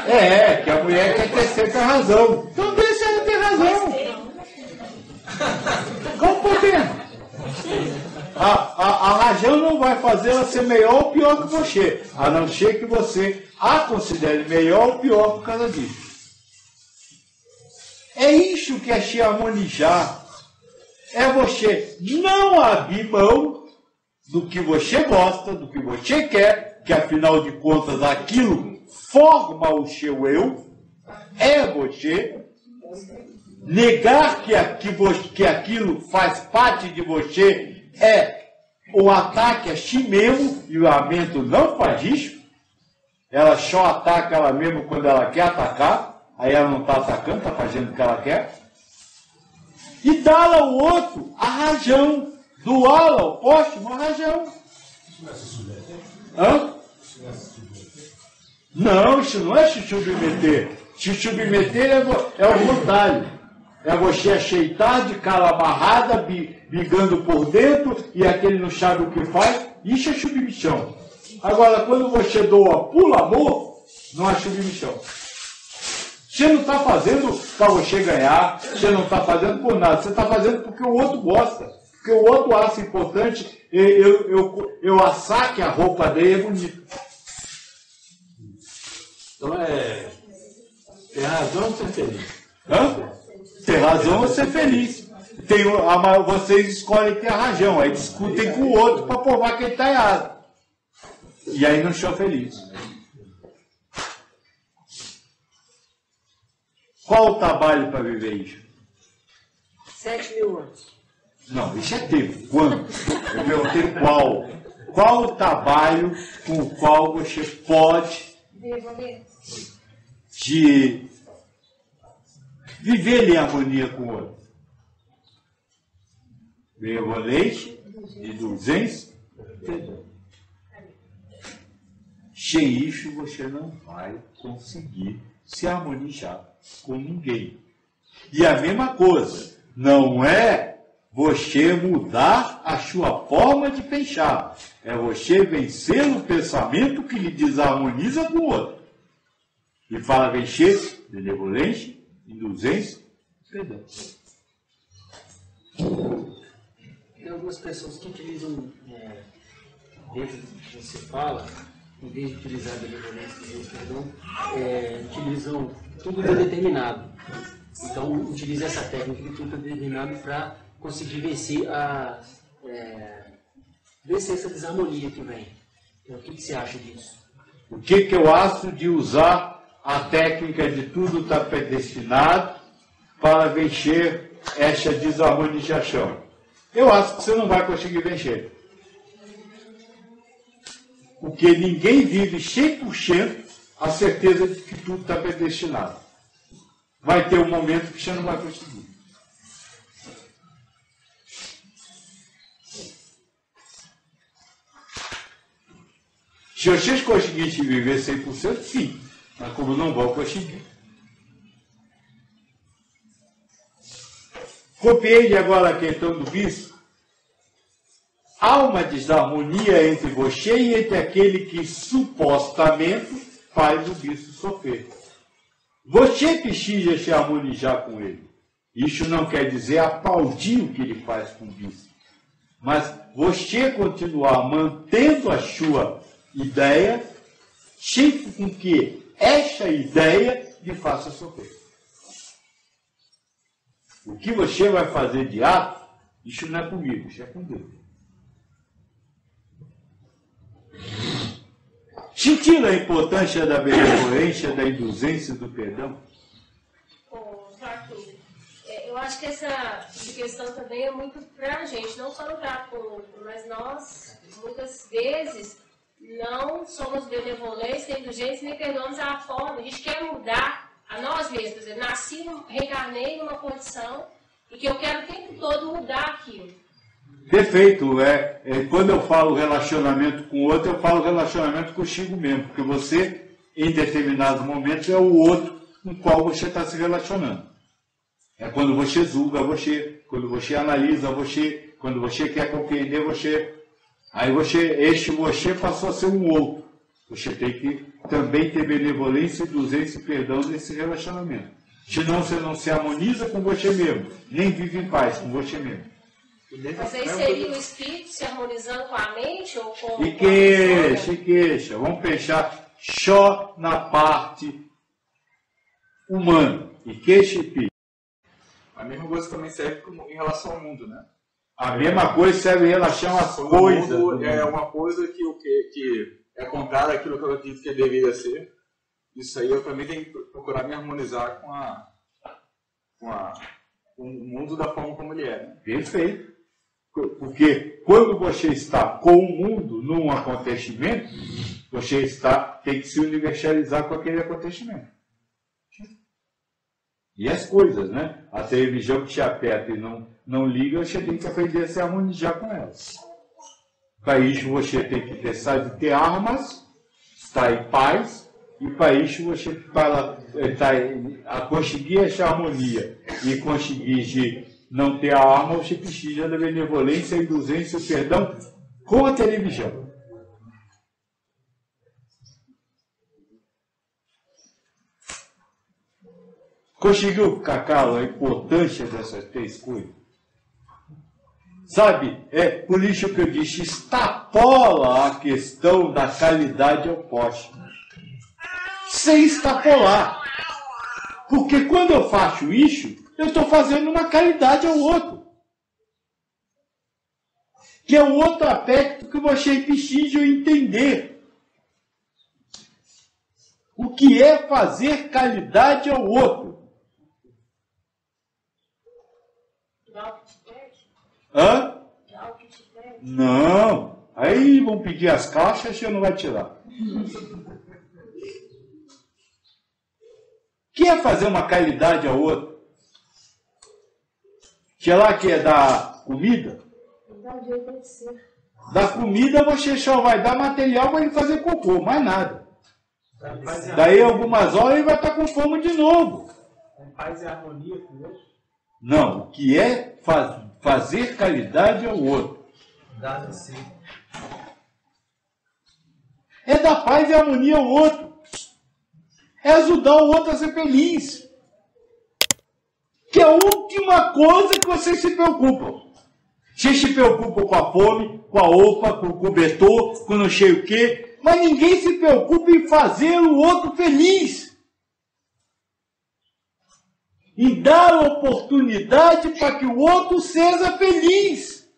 É, que a mulher quer ter sempre a razão. Então deixa ela ter razão. Qual o problema? A, a, a razão não vai fazer ela ser melhor ou pior que você, a não ser que você a considere melhor ou pior por causa disso. É isso que é se harmonizar. É você não abrir mão do que você gosta, do que você quer, que afinal de contas aquilo forma o seu eu, é você. Negar que, que aquilo faz parte de você é o ataque a si mesmo, e o lamento não faz isso. Ela só ataca ela mesma quando ela quer atacar, aí ela não está atacando, está fazendo o que ela quer. E dá ao outro a razão, doá-la ao próximo a razão. Hã? Não, isso não é se submeter. Se submeter é, é o contrário. É você aceitar de cara amarrada, bi- brigando por dentro, e aquele não sabe o que faz. Isso é submissão. Agora, quando você doa por amor, não é submissão. Você não está fazendo para você ganhar, você não está fazendo por nada, você está fazendo porque o outro gosta, porque o outro acha importante, eu, eu, eu, eu assar que a roupa dele é bonita. Então é. Ter razão ou ser feliz? Hã? Ter razão ou ser feliz. Tem, a, vocês escolhem ter a razão, aí discutem com o outro para provar que ele está errado. E aí não são felizes. Qual o trabalho para viver isso? Sete mil anos. Não, isso é tempo. Quando? Eu perguntei qual. Qual o trabalho com o qual você pode de viver em harmonia com o outro? Benevolente, indulgência, perdão. Sem isso você não vai conseguir se harmonizar com ninguém. E a mesma coisa, não é você mudar a sua forma de pensar, é você vencer o pensamento que lhe desarmoniza com o outro. E fala vencer benevolência, indulgência, perdão. Tem algumas pessoas que utilizam, é, dentro do que você fala, em vez de utilizar benevolência e perdão, é, utilizam tudo determinado. Então, utiliza essa técnica de tudo determinado para conseguir vencer a é, vencer essa desarmonia que vem. Então, o que, que você acha disso? O que, que eu acho de usar a técnica de tudo está predestinado para vencer essa desarmonização? Eu acho que você não vai conseguir vencer. Porque ninguém vive 100% a certeza de que tudo está predestinado. Vai ter um momento que você não vai conseguir. Se vocês conseguissem viver 100%, sim. Mas como não vão conseguir. Copiei agora a questão do vício. Há uma desarmonia entre você e entre aquele que supostamente faz o vício sofrer. Você precisa se harmonizar com ele. Isso não quer dizer aplaudir o que ele faz com o vício. Mas você continuar mantendo a sua ideia, sempre com que esta ideia lhe faça sofrer. O que você vai fazer de ato, isso não é comigo, isso é com Deus. Sentindo a importância da benevolência, da indulgência do perdão? Ô, Arthur, é, eu acho que essa questão também é muito para a gente, não só no trato mas nós, muitas vezes, não somos benevolentes, nem indulgentes, nem perdoamos a forma. A gente quer mudar a nós mesmos. Eu nasci, reencarnei numa condição e que eu quero o tempo todo mudar aquilo. Perfeito. É, é, quando eu falo relacionamento com o outro, eu falo relacionamento consigo mesmo, porque você, em determinados momentos, é o outro com o qual você está se relacionando. É quando você julga você, quando você analisa você, quando você quer compreender você. Aí você, este você passou a ser um outro. Você tem que também ter benevolência, indulgência e perdão nesse relacionamento. Senão você não se harmoniza com você mesmo, nem vive em paz com você mesmo. Mas aí seria o espírito se harmonizando com a mente ou com, E queixa, e queixa. Vamos pensar só na parte humana. E queixa e peixe. A mesma coisa também serve como- em relação ao mundo, né? A mesma coisa serve em relação às O coisas. é uma coisa que, o que, que é contrária àquilo que eu acredito que deveria ser. Isso aí eu também tenho que procurar me harmonizar com, a, com, a, com o mundo da forma como ele é. Né? Perfeito. Porque quando você está com o mundo num acontecimento, você está, tem que se universalizar com aquele acontecimento. E as coisas, né? A televisão que te aperta e não, não liga, você tem que aprender a se harmonizar com elas. Para isso você tem que deixar de ter armas, estar em paz, e para isso você para estar, a conseguir essa harmonia e conseguir não ter a arma, você precisa da benevolência, a indulgência o perdão com a televisão. Conseguiu, Cacau, a importância dessas três coisas? Sabe, é por isso que eu disse, extrapola a questão da qualidade ao próximo. Sem extrapolar. Porque quando eu faço isso, eu estou fazendo uma caridade ao outro. Que é o outro aspecto que você precisa entender. O que é fazer caridade ao outro? Hã? Não. Aí vão pedir as caixas e você não vai tirar. Que é fazer uma caridade ao outro? Que é lá que é dar comida? Dá o jeito de ser. Da comida você só vai dar material para ele fazer cocô, mais nada. Daí algumas horas ele vai estar com fome de novo. Com paz e harmonia com o outro. Não, o que é fa- fazer caridade ao outro? Dado assim. É dar paz e harmonia ao outro. É ajudar o outro a ser feliz. Que é a última coisa que vocês se preocupam. Vocês se preocupam com a fome, com a roupa, com o cobertor, com não sei o quê, mas ninguém se preocupa em fazer o outro feliz. Em dar oportunidade para que o outro seja feliz.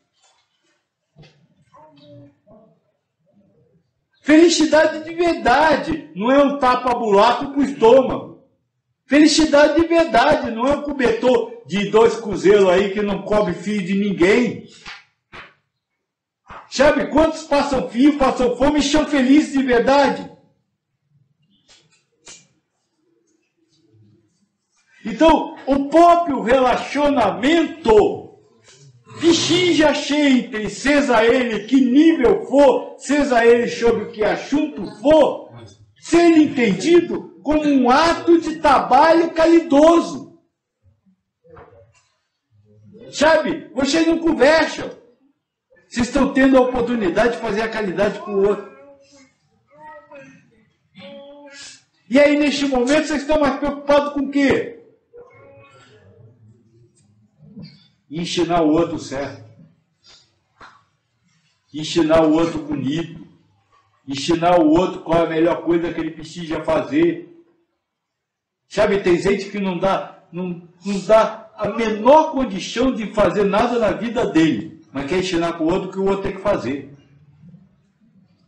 Felicidade de verdade, não é um tapa-buraco para o estômago. Felicidade de verdade, não é um cobertor de dois cruzeiros aí que não cobre filho de ninguém. Sabe quantos passam fio, passam fome e estão felizes de verdade? Então, o próprio relacionamento, bichinha entre, seja ele que nível for, seja ele sobre que assunto for, ser entendido como um ato de trabalho calidoso. Sabe, vocês não conversam. Vocês estão tendo a oportunidade de fazer a caridade com o outro. E aí, neste momento, vocês estão mais preocupados com o quê? ensinar o outro certo, ensinar o outro bonito, ensinar o outro qual é a melhor coisa que ele precisa fazer. Sabe, tem gente que não dá, não, não dá a menor condição de fazer nada na vida dele, mas quer ensinar para o outro que o outro tem que fazer.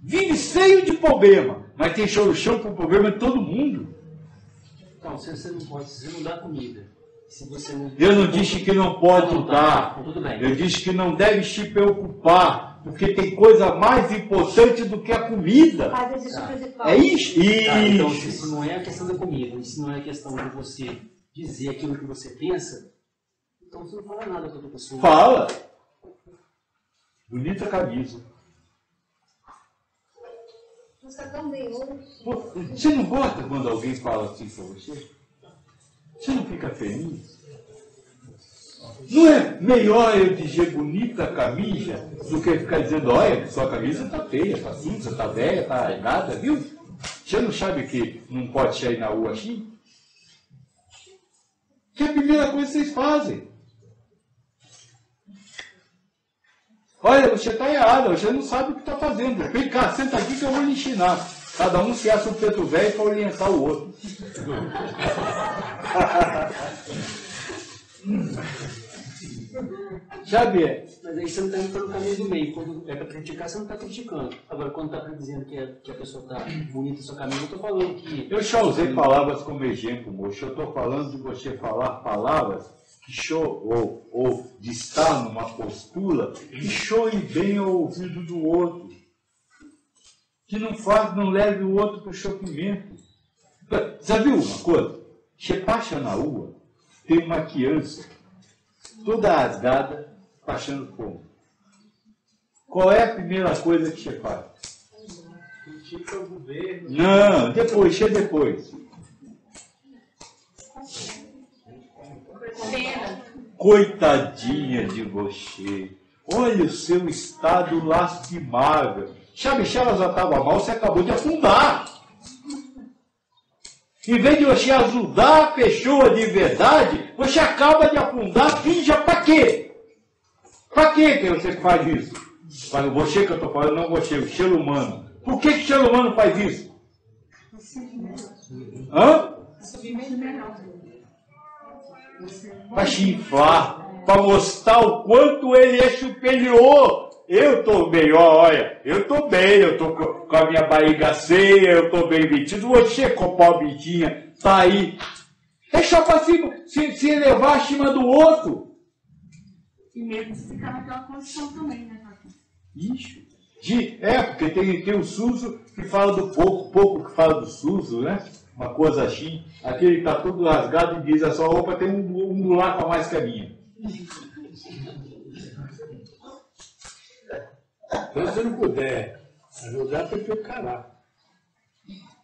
Vive cheio de problema, mas tem solução para o problema de todo mundo. Então, se você não pode, se você não dá comida, se você não... Eu não disse que não pode Não, tá, dar. Eu disse que não deve se preocupar, porque tem coisa mais importante do que a comida. É isso? Tá, então, Isso. se isso não é a questão da comida, se não é a questão de você dizer aquilo que você pensa, então você não fala nada para outra pessoa. Fala. Bonita camisa. Você tá tão bem hoje. Você não gosta quando alguém fala assim para você? Você não fica feliz? Não é melhor eu dizer bonita camisa do que ficar dizendo, olha, sua camisa está feia, está suja, está velha, está errada, viu? Você não sabe que não pode sair na rua assim? Que é a primeira coisa que vocês fazem. Olha, você está errado, você não sabe o que está fazendo. Vem cá, senta aqui que eu vou lhe ensinar. Cada um se acha um preto velho para orientar o outro. Sabe? Mas aí você não está indo no caminho do meio. Quando é para criticar, você não está criticando. Agora, quando está dizendo que, é- que a pessoa está bonita no seu caminho, eu estou falando que. Eu já usei palavras como exemplo, moço. Eu estou falando de você falar palavras que show, ou, ou de estar numa postura que choe bem ao ouvido do outro. Que não faz, não leve o outro para o sofrimento. Já viu uma coisa? Você passa na rua, tem uma criança toda rasgada, passando fome. Qual é a primeira coisa que você faz? Critica o governo. Não, depois, chega depois. Coitadinha de você. Olha o seu estado lastimável. Sabe, se ela já estava mal, você acabou de afundar. Em vez de você ajudar a pessoa de verdade, você acaba de afundar, finja para quê? Para quê que você faz isso? Para você que eu estou falando, não você, o ser humano. Por que, que o ser humano faz isso? Hã? Para se inflar, para mostrar o quanto ele é superior. Eu estou melhor, olha, eu estou bem, eu estou com, a minha barriga cheia, eu estou bem vestido. Você, com a pobrezinha, tá aí. É só para se, se, se elevar acima do outro. E mesmo se ficar naquela condição também, né, Marcos? Ixi. De, é, porque tem, tem o Suso que fala do pouco, pouco que fala do Suso, né? Uma coisa assim. Aquele que está todo rasgado e diz a sua roupa tem um, um buraco a mais que a minha. Então, se não puder ajudar, tem que calar.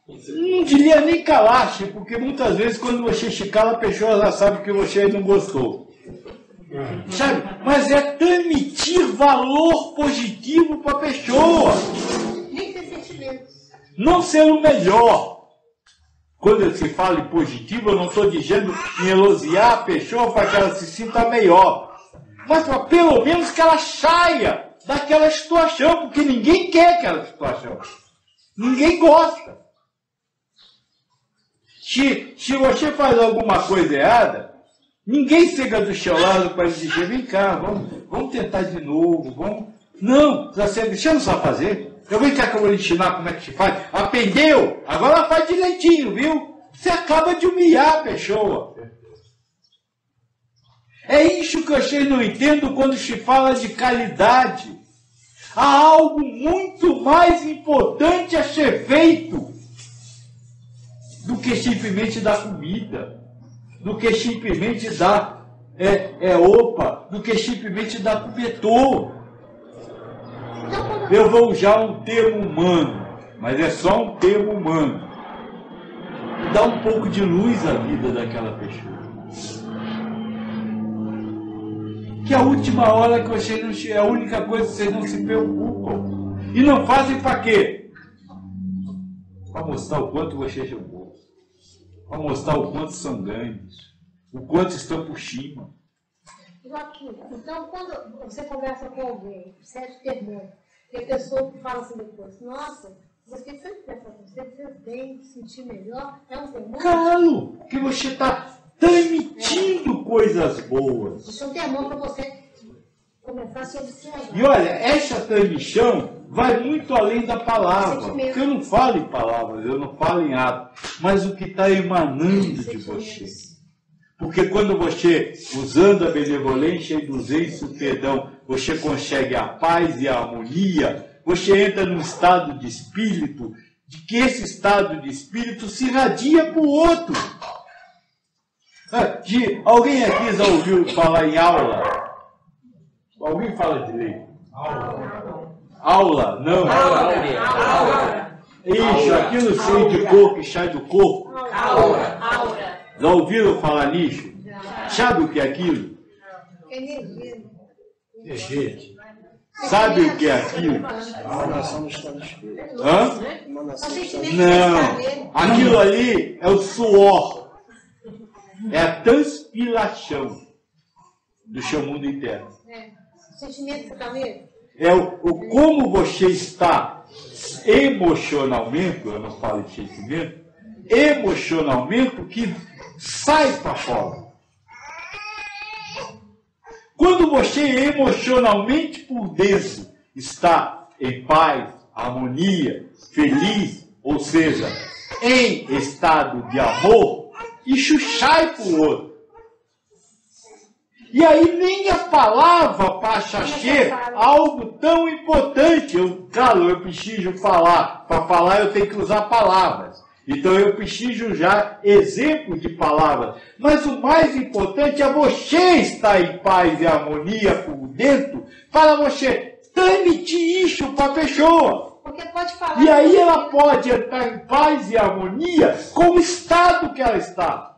Não diria nem calaste, porque muitas vezes quando você se cala, a pessoa já sabe que você não gostou. Sabe? Mas é transmitir valor positivo para a pessoa. Nem ter sentimentos. Não ser o melhor. Quando se fala em positivo, eu não estou dizendo em elogiar a pessoa para que ela se sinta melhor. Mas para pelo menos que ela saia daquela situação, porque ninguém quer aquela situação. Ninguém gosta. Se, se você faz alguma coisa errada, ninguém chega do seu lado para dizer, vem cá, vamos, vamos tentar de novo, vamos. Não, você, você não sabe fazer. Eu vem cá que eu vou lhe ensinar como é que se faz. Aprendeu? Agora faz direitinho, viu? Você acaba de humilhar a pessoa. É isso que vocês não entendem quando se fala de caridade. Há algo muito mais importante a ser feito do que simplesmente dar comida, do que simplesmente dar é, é opa, do que simplesmente dar cobertor. Eu vou usar um termo humano, mas é só um termo humano. Dá um pouco de luz à vida daquela pessoa. Que a última hora que vocês não é a única coisa que vocês não se preocupam. E não fazem para quê? Para mostrar o quanto vocês são bons. Para mostrar o quanto são grandes. O quanto estão por cima. Joaquim, então quando você conversa com alguém, certo termômetro, e a pessoa fala assim depois, nossa, você sempre pensa, você fez bem, sentir melhor, é um termômetro? Claro, que você está transmitindo coisas boas. Isso é um termômetro para você começar a se observar. E olha, essa transmissão vai muito além da palavra. Porque eu não falo em palavras, eu não falo em atos, mas o que está emanando de você. Porque quando você, usando a benevolência, a indulgência e o perdão, você consegue a paz e a harmonia, você entra num estado de espírito, de que esse estado de espírito se irradia para o outro. Ah, de, alguém aqui já ouviu falar em aula? Alguém fala direito? Aula. Aula, não. Aula. Aula. Isso, aquilo cheio de cor que sai do corpo. Aura. Aura. Já ouviram falar nisso? Sabe o que é aquilo? Energia. Gente. Sabe o que é aquilo? Hã? Não. Aquilo ali é o suor. É a transpiração do seu mundo interno. É. O sentimento que você está vendo? É o, o como você está emocionalmente, eu não falo de sentimento, emocionalmente que sai para fora. Quando você emocionalmente por dentro está em paz, harmonia, feliz, ou seja, em estado de amor, isso sai para o outro. E aí nem a palavra passa a ser algo tão importante. Eu, claro, eu preciso falar. Para falar eu tenho que usar palavras. Então eu preciso já exemplos de palavras. Mas o mais importante é você estar em paz e harmonia por dentro para você transmitir isso para a pessoa. Porque pode falar. E aí ela pode entrar em paz e harmonia com o estado que ela está.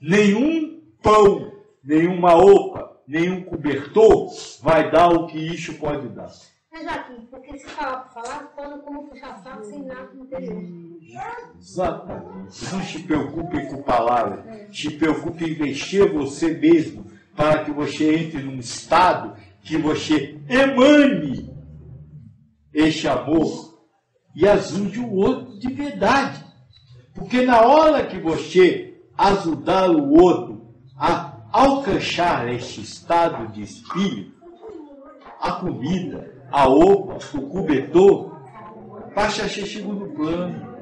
Nenhum pão, nenhuma opa, nenhum cobertor vai dar o que isso pode dar. Mas Joaquim, porque se falar falar, quando como puxar saco sem nada no interior. Exatamente. Não se preocupe com palavras. Se preocupe em mexer você mesmo para que você entre num estado que você emane este amor e ajude o outro de verdade. Porque na hora que você ajudar o outro a alcançar este estado de espírito, a comida, a opa, o cobertor, passa a ser segundo plano.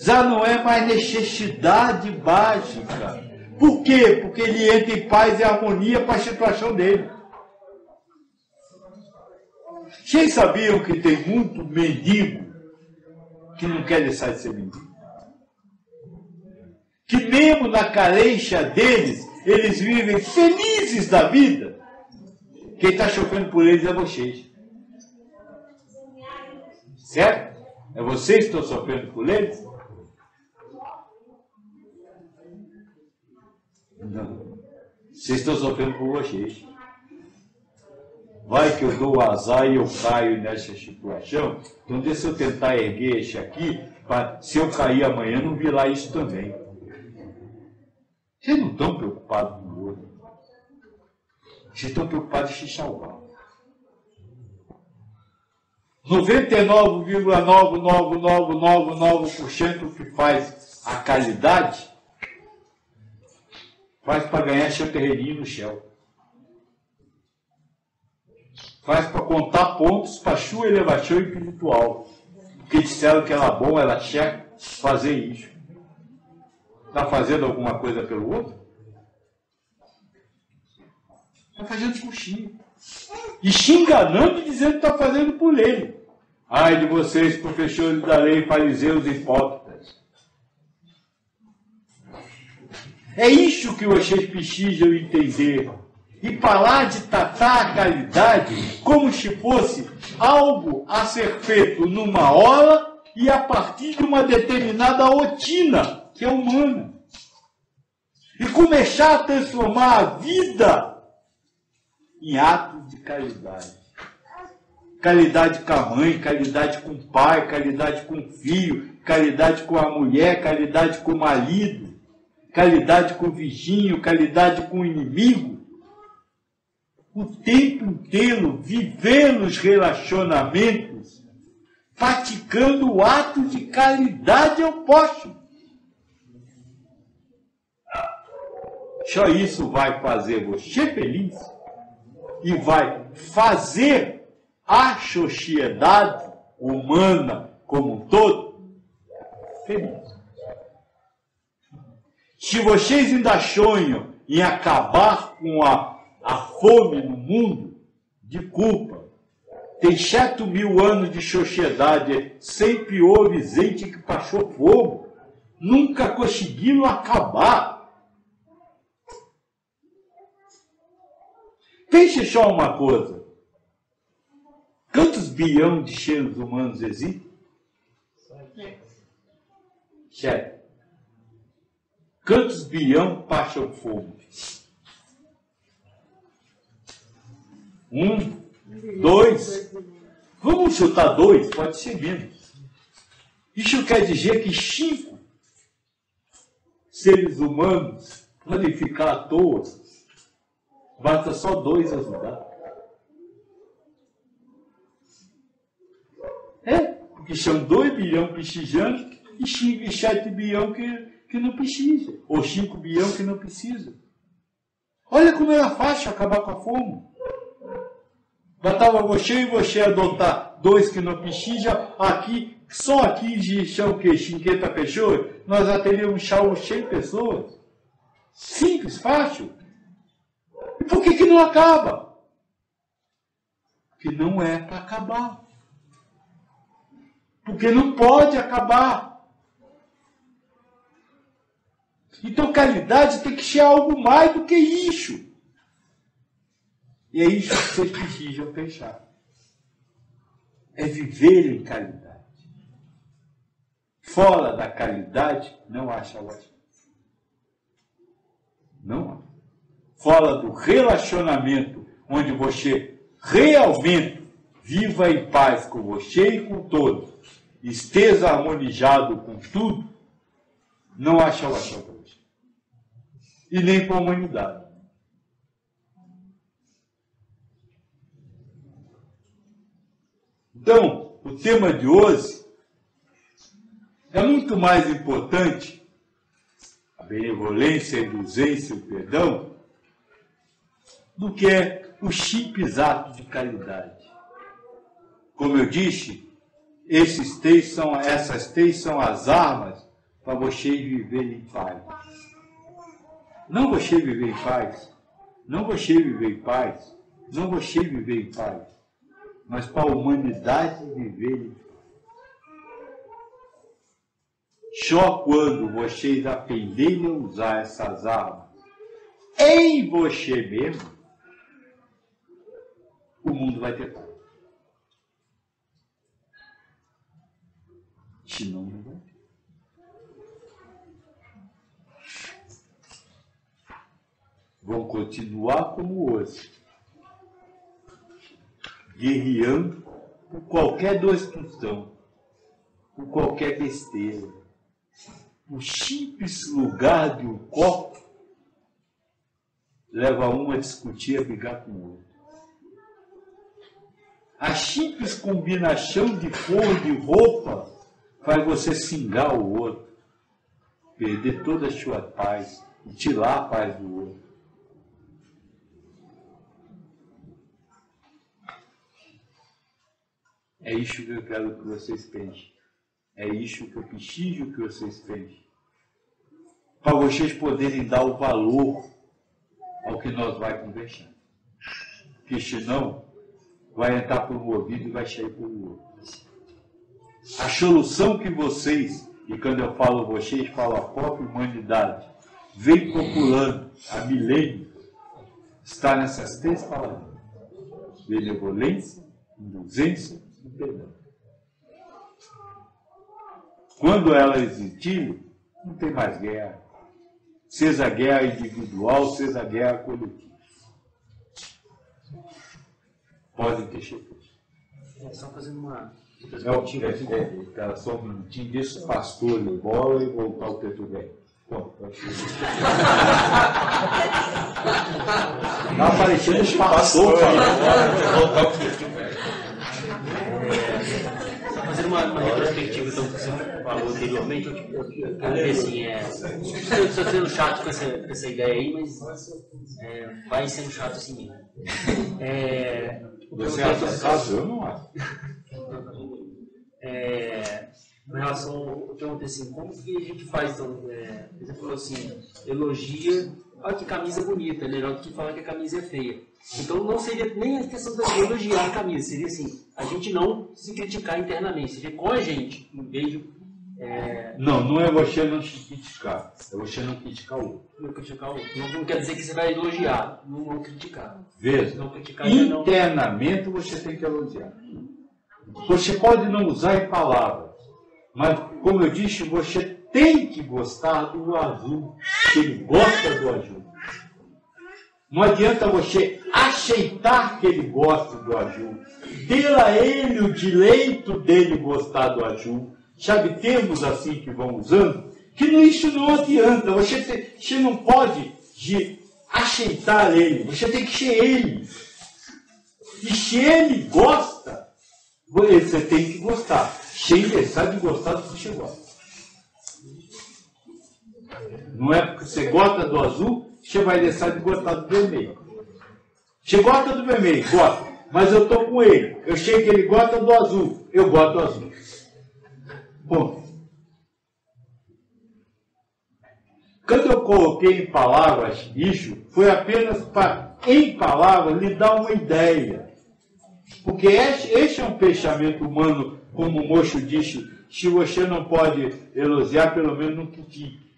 Já não é mais necessidade básica. Por quê? Porque ele entra em paz e harmonia para a situação dele. Vocês sabiam que tem muito mendigo que não quer deixar de ser mendigo? Que mesmo na carência deles, eles vivem felizes da vida. Quem está sofrendo por eles é vocês. Certo? É vocês que estão sofrendo por eles? Não. Vocês estão sofrendo por vocês. Vai que eu dou azar e eu caio nessa situação. Então deixa eu tentar erguer este aqui, se eu cair amanhã não virar isso também. Vocês não estão preocupados com o outro. Vocês estão preocupados em se salvar. 99,99999% que faz a caridade faz para ganhar seu terreirinho no céu. Faz para contar pontos para sua elevação espiritual. Porque disseram que era bom, ela quer fazer isso. Está fazendo alguma coisa pelo outro? Está fazendo coxinha. E xinganando e dizendo que está fazendo por ele. Ai de vocês, professores da lei, fariseus e hipócritas. É isso que vocês precisam entender. E falar de tratar a caridade como se fosse algo a ser feito numa hora e a partir de uma determinada rotina que é humana. E começar a transformar a vida em atos de caridade. Caridade com a mãe, caridade com o pai, caridade com o filho, caridade com a mulher, caridade com o marido, caridade com o vizinho, caridade com o inimigo. O tempo inteiro viver nos relacionamentos, praticando o ato de caridade ao próximo. Só isso vai fazer você feliz e vai fazer a sociedade humana como um todo feliz. Se vocês ainda sonham em acabar com a, a fome no mundo, de culpa, tem sete mil anos de sociedade, sempre houve gente que passou fogo, nunca conseguiram acabar. Pense só uma coisa. Quantos bilhões de seres humanos existem? Sete. Quantos bilhões passam fome? Um, dois. Vamos chutar dois, pode ser menos. Isso quer dizer que cinco seres humanos podem ficar à toa Basta só dois ajudar. É, porque são dois bilhões precisando e 7 bilhões que, que não precisa. Ou 5 bilhões que não precisa. Olha como era fácil acabar com a fome. Bastava você e você adotar dois que não precisam, aqui, só aqui de são que 50 pessoas, nós já teríamos chão 100 pessoas. Simples, fácil. E por que, que não acaba? Porque não é para acabar. Porque não pode acabar. Então, caridade tem que ser algo mais do que isso. E é isso que vocês precisam pensar. É viver em caridade. Fora da caridade, não há salvação. Não há fala do relacionamento onde você realmente viva em paz com você e com todos, esteja harmonizado com tudo, não há salvação para você. E nem para a humanidade. Então, o tema de hoje é muito mais importante a benevolência, a indulgência, o perdão, do que os simples atos de caridade. Como eu disse, esses três são, essas três são as armas para você viver em paz. Não você viver em paz, não você viver em paz, não você viver em paz, mas para a humanidade viver. Só quando vocês aprenderem a usar essas armas em você mesmo, o mundo vai ter paz. Senão não vai ter. Vão continuar como hoje, guerreando por qualquer destruição, por qualquer besteira. O simples lugar de um copo leva um a discutir, a brigar com o outro. A simples combinação de cor de roupa faz você cingar o outro, perder toda a sua paz e tirar a paz do outro. É isso que eu quero que vocês pensem. É isso que eu preciso que vocês pensem. Para vocês poderem dar o valor ao que nós vai conversando. Porque senão vai entrar por um ouvido e vai sair por outro. A solução que vocês, e quando eu falo vocês, falo a própria humanidade, vem populando há milênios, está nessas três palavras: benevolência, indulgência. Quando ela existir, não tem mais guerra. Seja guerra individual, seja guerra coletiva. Podem ter certeza. É, só fazendo uma É, o- perspectiva aqui. é, é, tá, só um minutinho, deixa o pastor ir embora e voltar ao teto bem. Bom, pode ser. Tá aparecendo os pastor, cara. Voltar ao teto Só fazendo uma, uma retrospectiva então, que você falou anteriormente, eu, eu, eu, eu assim, é, eu estou sendo chato com essa, com essa ideia aí, mas é, vai sendo chato assim mesmo. É, eu Você acha chato? Eu não acho. É, em relação ao que acontece assim, como que a gente faz então? É, você falou assim, elogia, olha que camisa bonita, é melhor do que falar que a camisa é feia. Então não seria nem a questão de elogiar a camisa, seria assim, a gente não se criticar internamente, seria com a gente, em vez de é, Não, não é você não se criticar, é você não criticar o outro. não criticar o outro. Não, não quer dizer que você vai elogiar, não, não criticar. Veja, Não criticar é não. internamente você tem que elogiar. Você pode não usar em palavras, mas, como eu disse, você tem que gostar do azul, ele gosta do azul. Não adianta você aceitar que ele gosta do azul. Dê a ele o direito dele gostar do azul. Sabe, termos assim que vão usando, que isso não adianta. Você, você não pode de aceitar ele, você tem que ser ele. E se ele gosta, você tem que gostar. Sem deixar de gostar do que você gosta. Não é porque você gosta do azul, você vai deixar de gostar do vermelho. Você gosta do vermelho, gosta. Mas eu estou com ele. Eu sei que ele gosta do azul. Eu gosto do azul. Ponto. Quando eu coloquei em palavras isso, foi apenas para, em palavras, lhe dar uma ideia. Porque esse, esse é um pensamento humano, como o moço disse, se você não pode elogiar, pelo menos não critique.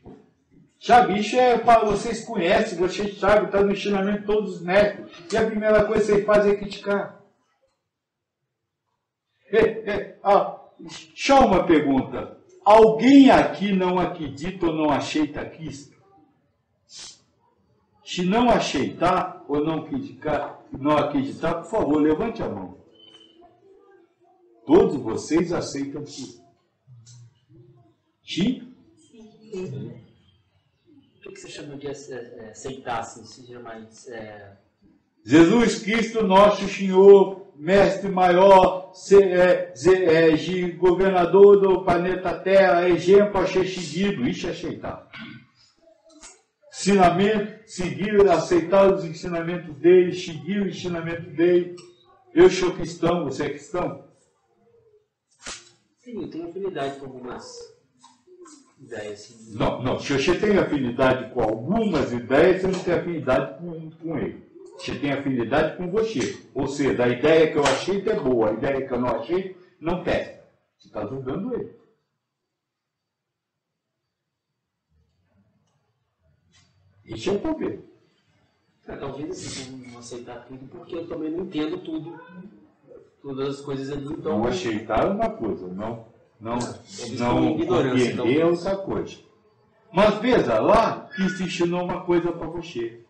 Sabe, isso é para vocês conhecem, vocês sabem, está no ensinamento de todos os mestres. E a primeira coisa que vocês fazem é criticar. É, é, ah, só uma pergunta. Alguém aqui não acredita ou não aceita Cristo? Se não aceitar ou não criticar, não acreditar, por favor, levante a mão. Todos vocês aceitam Cristo. Sim? O que você chama de é, aceitar, assim, mais... É, Jesus Cristo, nosso Senhor, mestre maior, é, é, de governador do planeta Terra, exemplo a ser seguido, isso é aceitar. Ensinamento, seguir, aceitar os ensinamentos dele, seguir o ensinamento dele. Eu sou cristão, você é cristão? sim, eu tenho afinidade com algumas ideias. Assim, Não, não. Se você tem afinidade com algumas ideias, você não tem afinidade com, com ele. Você tem afinidade com você. Ou seja, a ideia que eu achei é boa, a ideia que eu não achei, não testa. Você está julgando ele. Esse é o problema. É, talvez assim, não aceitar tudo, porque eu também não entendo tudo, todas as coisas ali, então... Não aceitar é uma coisa, não, não, Eles não compreender é talvez. outra coisa. Mas veja, lá Cristo ensinou uma coisa para você,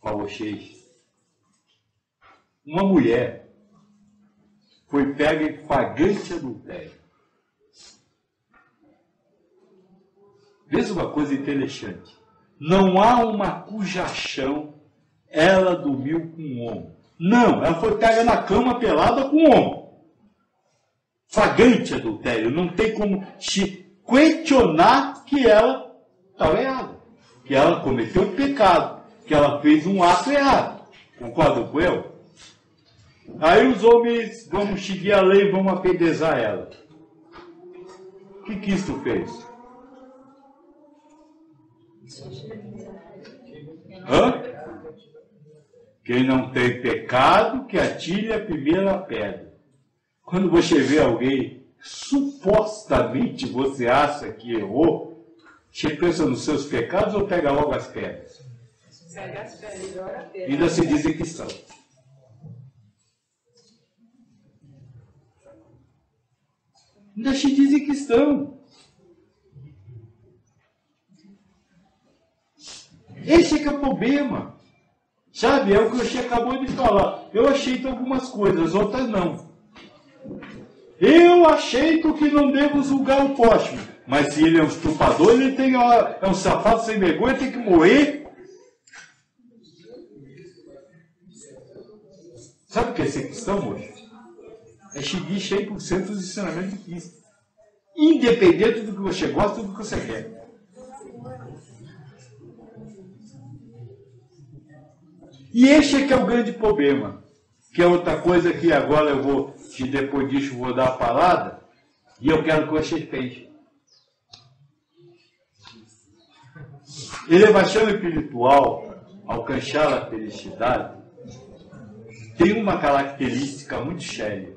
para vocês. Uma mulher foi pega em flagrante adultério. Veja uma coisa interessante. Não há uma acusação, ela dormiu com um homem. Não, ela foi pega na cama pelada com um homem. Flagrante adultério. Não tem como se questionar que ela estava errada. Que ela cometeu pecado. Que ela fez um ato errado. Concorda com eu? Aí os homens vão seguir a lei e vão apedrejar ela. O que Cristo fez? Hã? Quem não tem pecado, que atire a primeira pedra. Quando você vê alguém, supostamente você acha que errou, você pensa nos seus pecados ou pega logo as pedras? Ainda se dizem que são. Ainda se dizem que estão. Esse é que é o problema. Sabe, é o que você acabou de falar. Eu aceito algumas coisas, outras não. Eu aceito que não devo julgar o próximo. Mas se ele é um estuprador, ele tem, é um safado sem vergonha, tem que morrer. Sabe o que é ser cristão hoje? É seguir 100% dos ensinamentos de Cristo. Independente do que você gosta do que você quer. E este é que é o grande problema. Que é outra coisa que agora eu vou, que depois disso vou dar a parada, e eu quero que vocês pensem. Elevação espiritual, alcançar a felicidade, tem uma característica muito séria.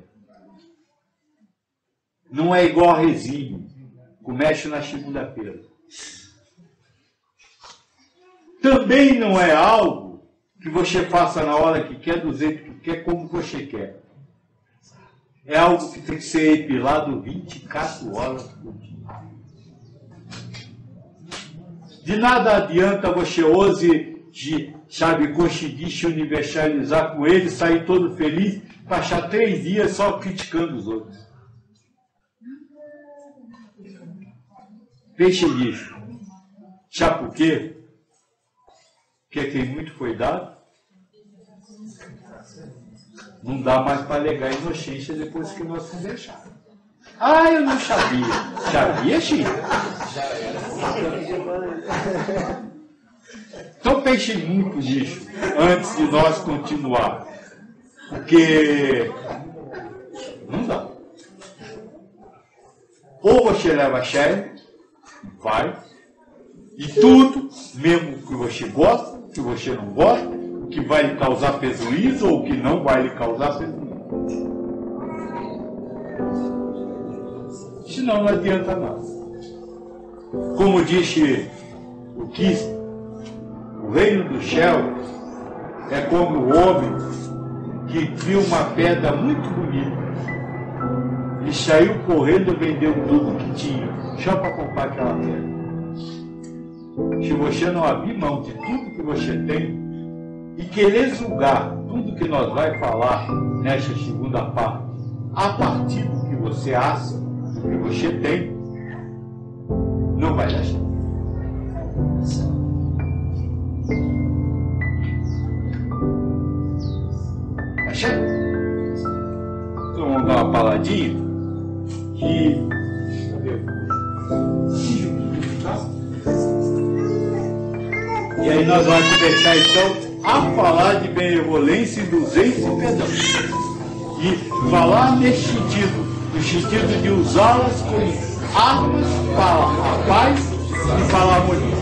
Não é igual a resíduo, começa na segunda-feira. Também não é algo que você faça na hora que quer, do jeito que quer, como você quer. É algo que tem que ser epilado 24 horas por dia. De nada adianta você ouse de, sabe, conseguir se universalizar com ele, sair todo feliz, passar três dias só criticando os outros. Peixe lixo. Sabe por quê? Porque quem muito foi dado, não dá mais para alegar inocência depois que nós conversamos. Ah, eu não sabia. Sabia, Chico? Então pensem muito nisso antes de nós continuar. Porque não dá. Ou você leva a sério, vai, e tudo, mesmo que você gosta, que você não gosta, o que vai lhe causar prejuízo ou o que não vai lhe causar prejuízo. Senão não adianta nada. Como disse o o reino do céu é como o homem que viu uma pedra muito bonita e saiu correndo e vendeu tudo que tinha, só para comprar aquela pedra. Se você não abrir mão de tudo que você tem e querer julgar tudo que nós vai falar nesta segunda parte, a partir do que você acha, do que você tem, não vai certo. Tá? Então vamos dar uma paladinha e. E aí nós vamos começar então a falar de benevolência, indulgência e perdão. E falar nesse sentido, no sentido de usá-las como armas para a paz e para a harmonia.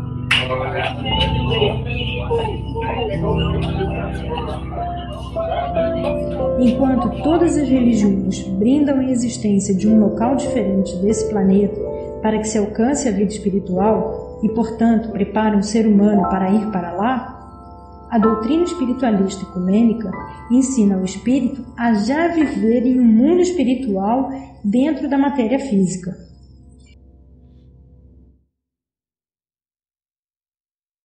Enquanto todas as religiões brindam a existência de um local diferente desse planeta para que se alcance a vida espiritual e, portanto, preparam o ser humano para ir para lá, a doutrina espiritualista ecumênica ensina o espírito a já viver em um mundo espiritual dentro da matéria física.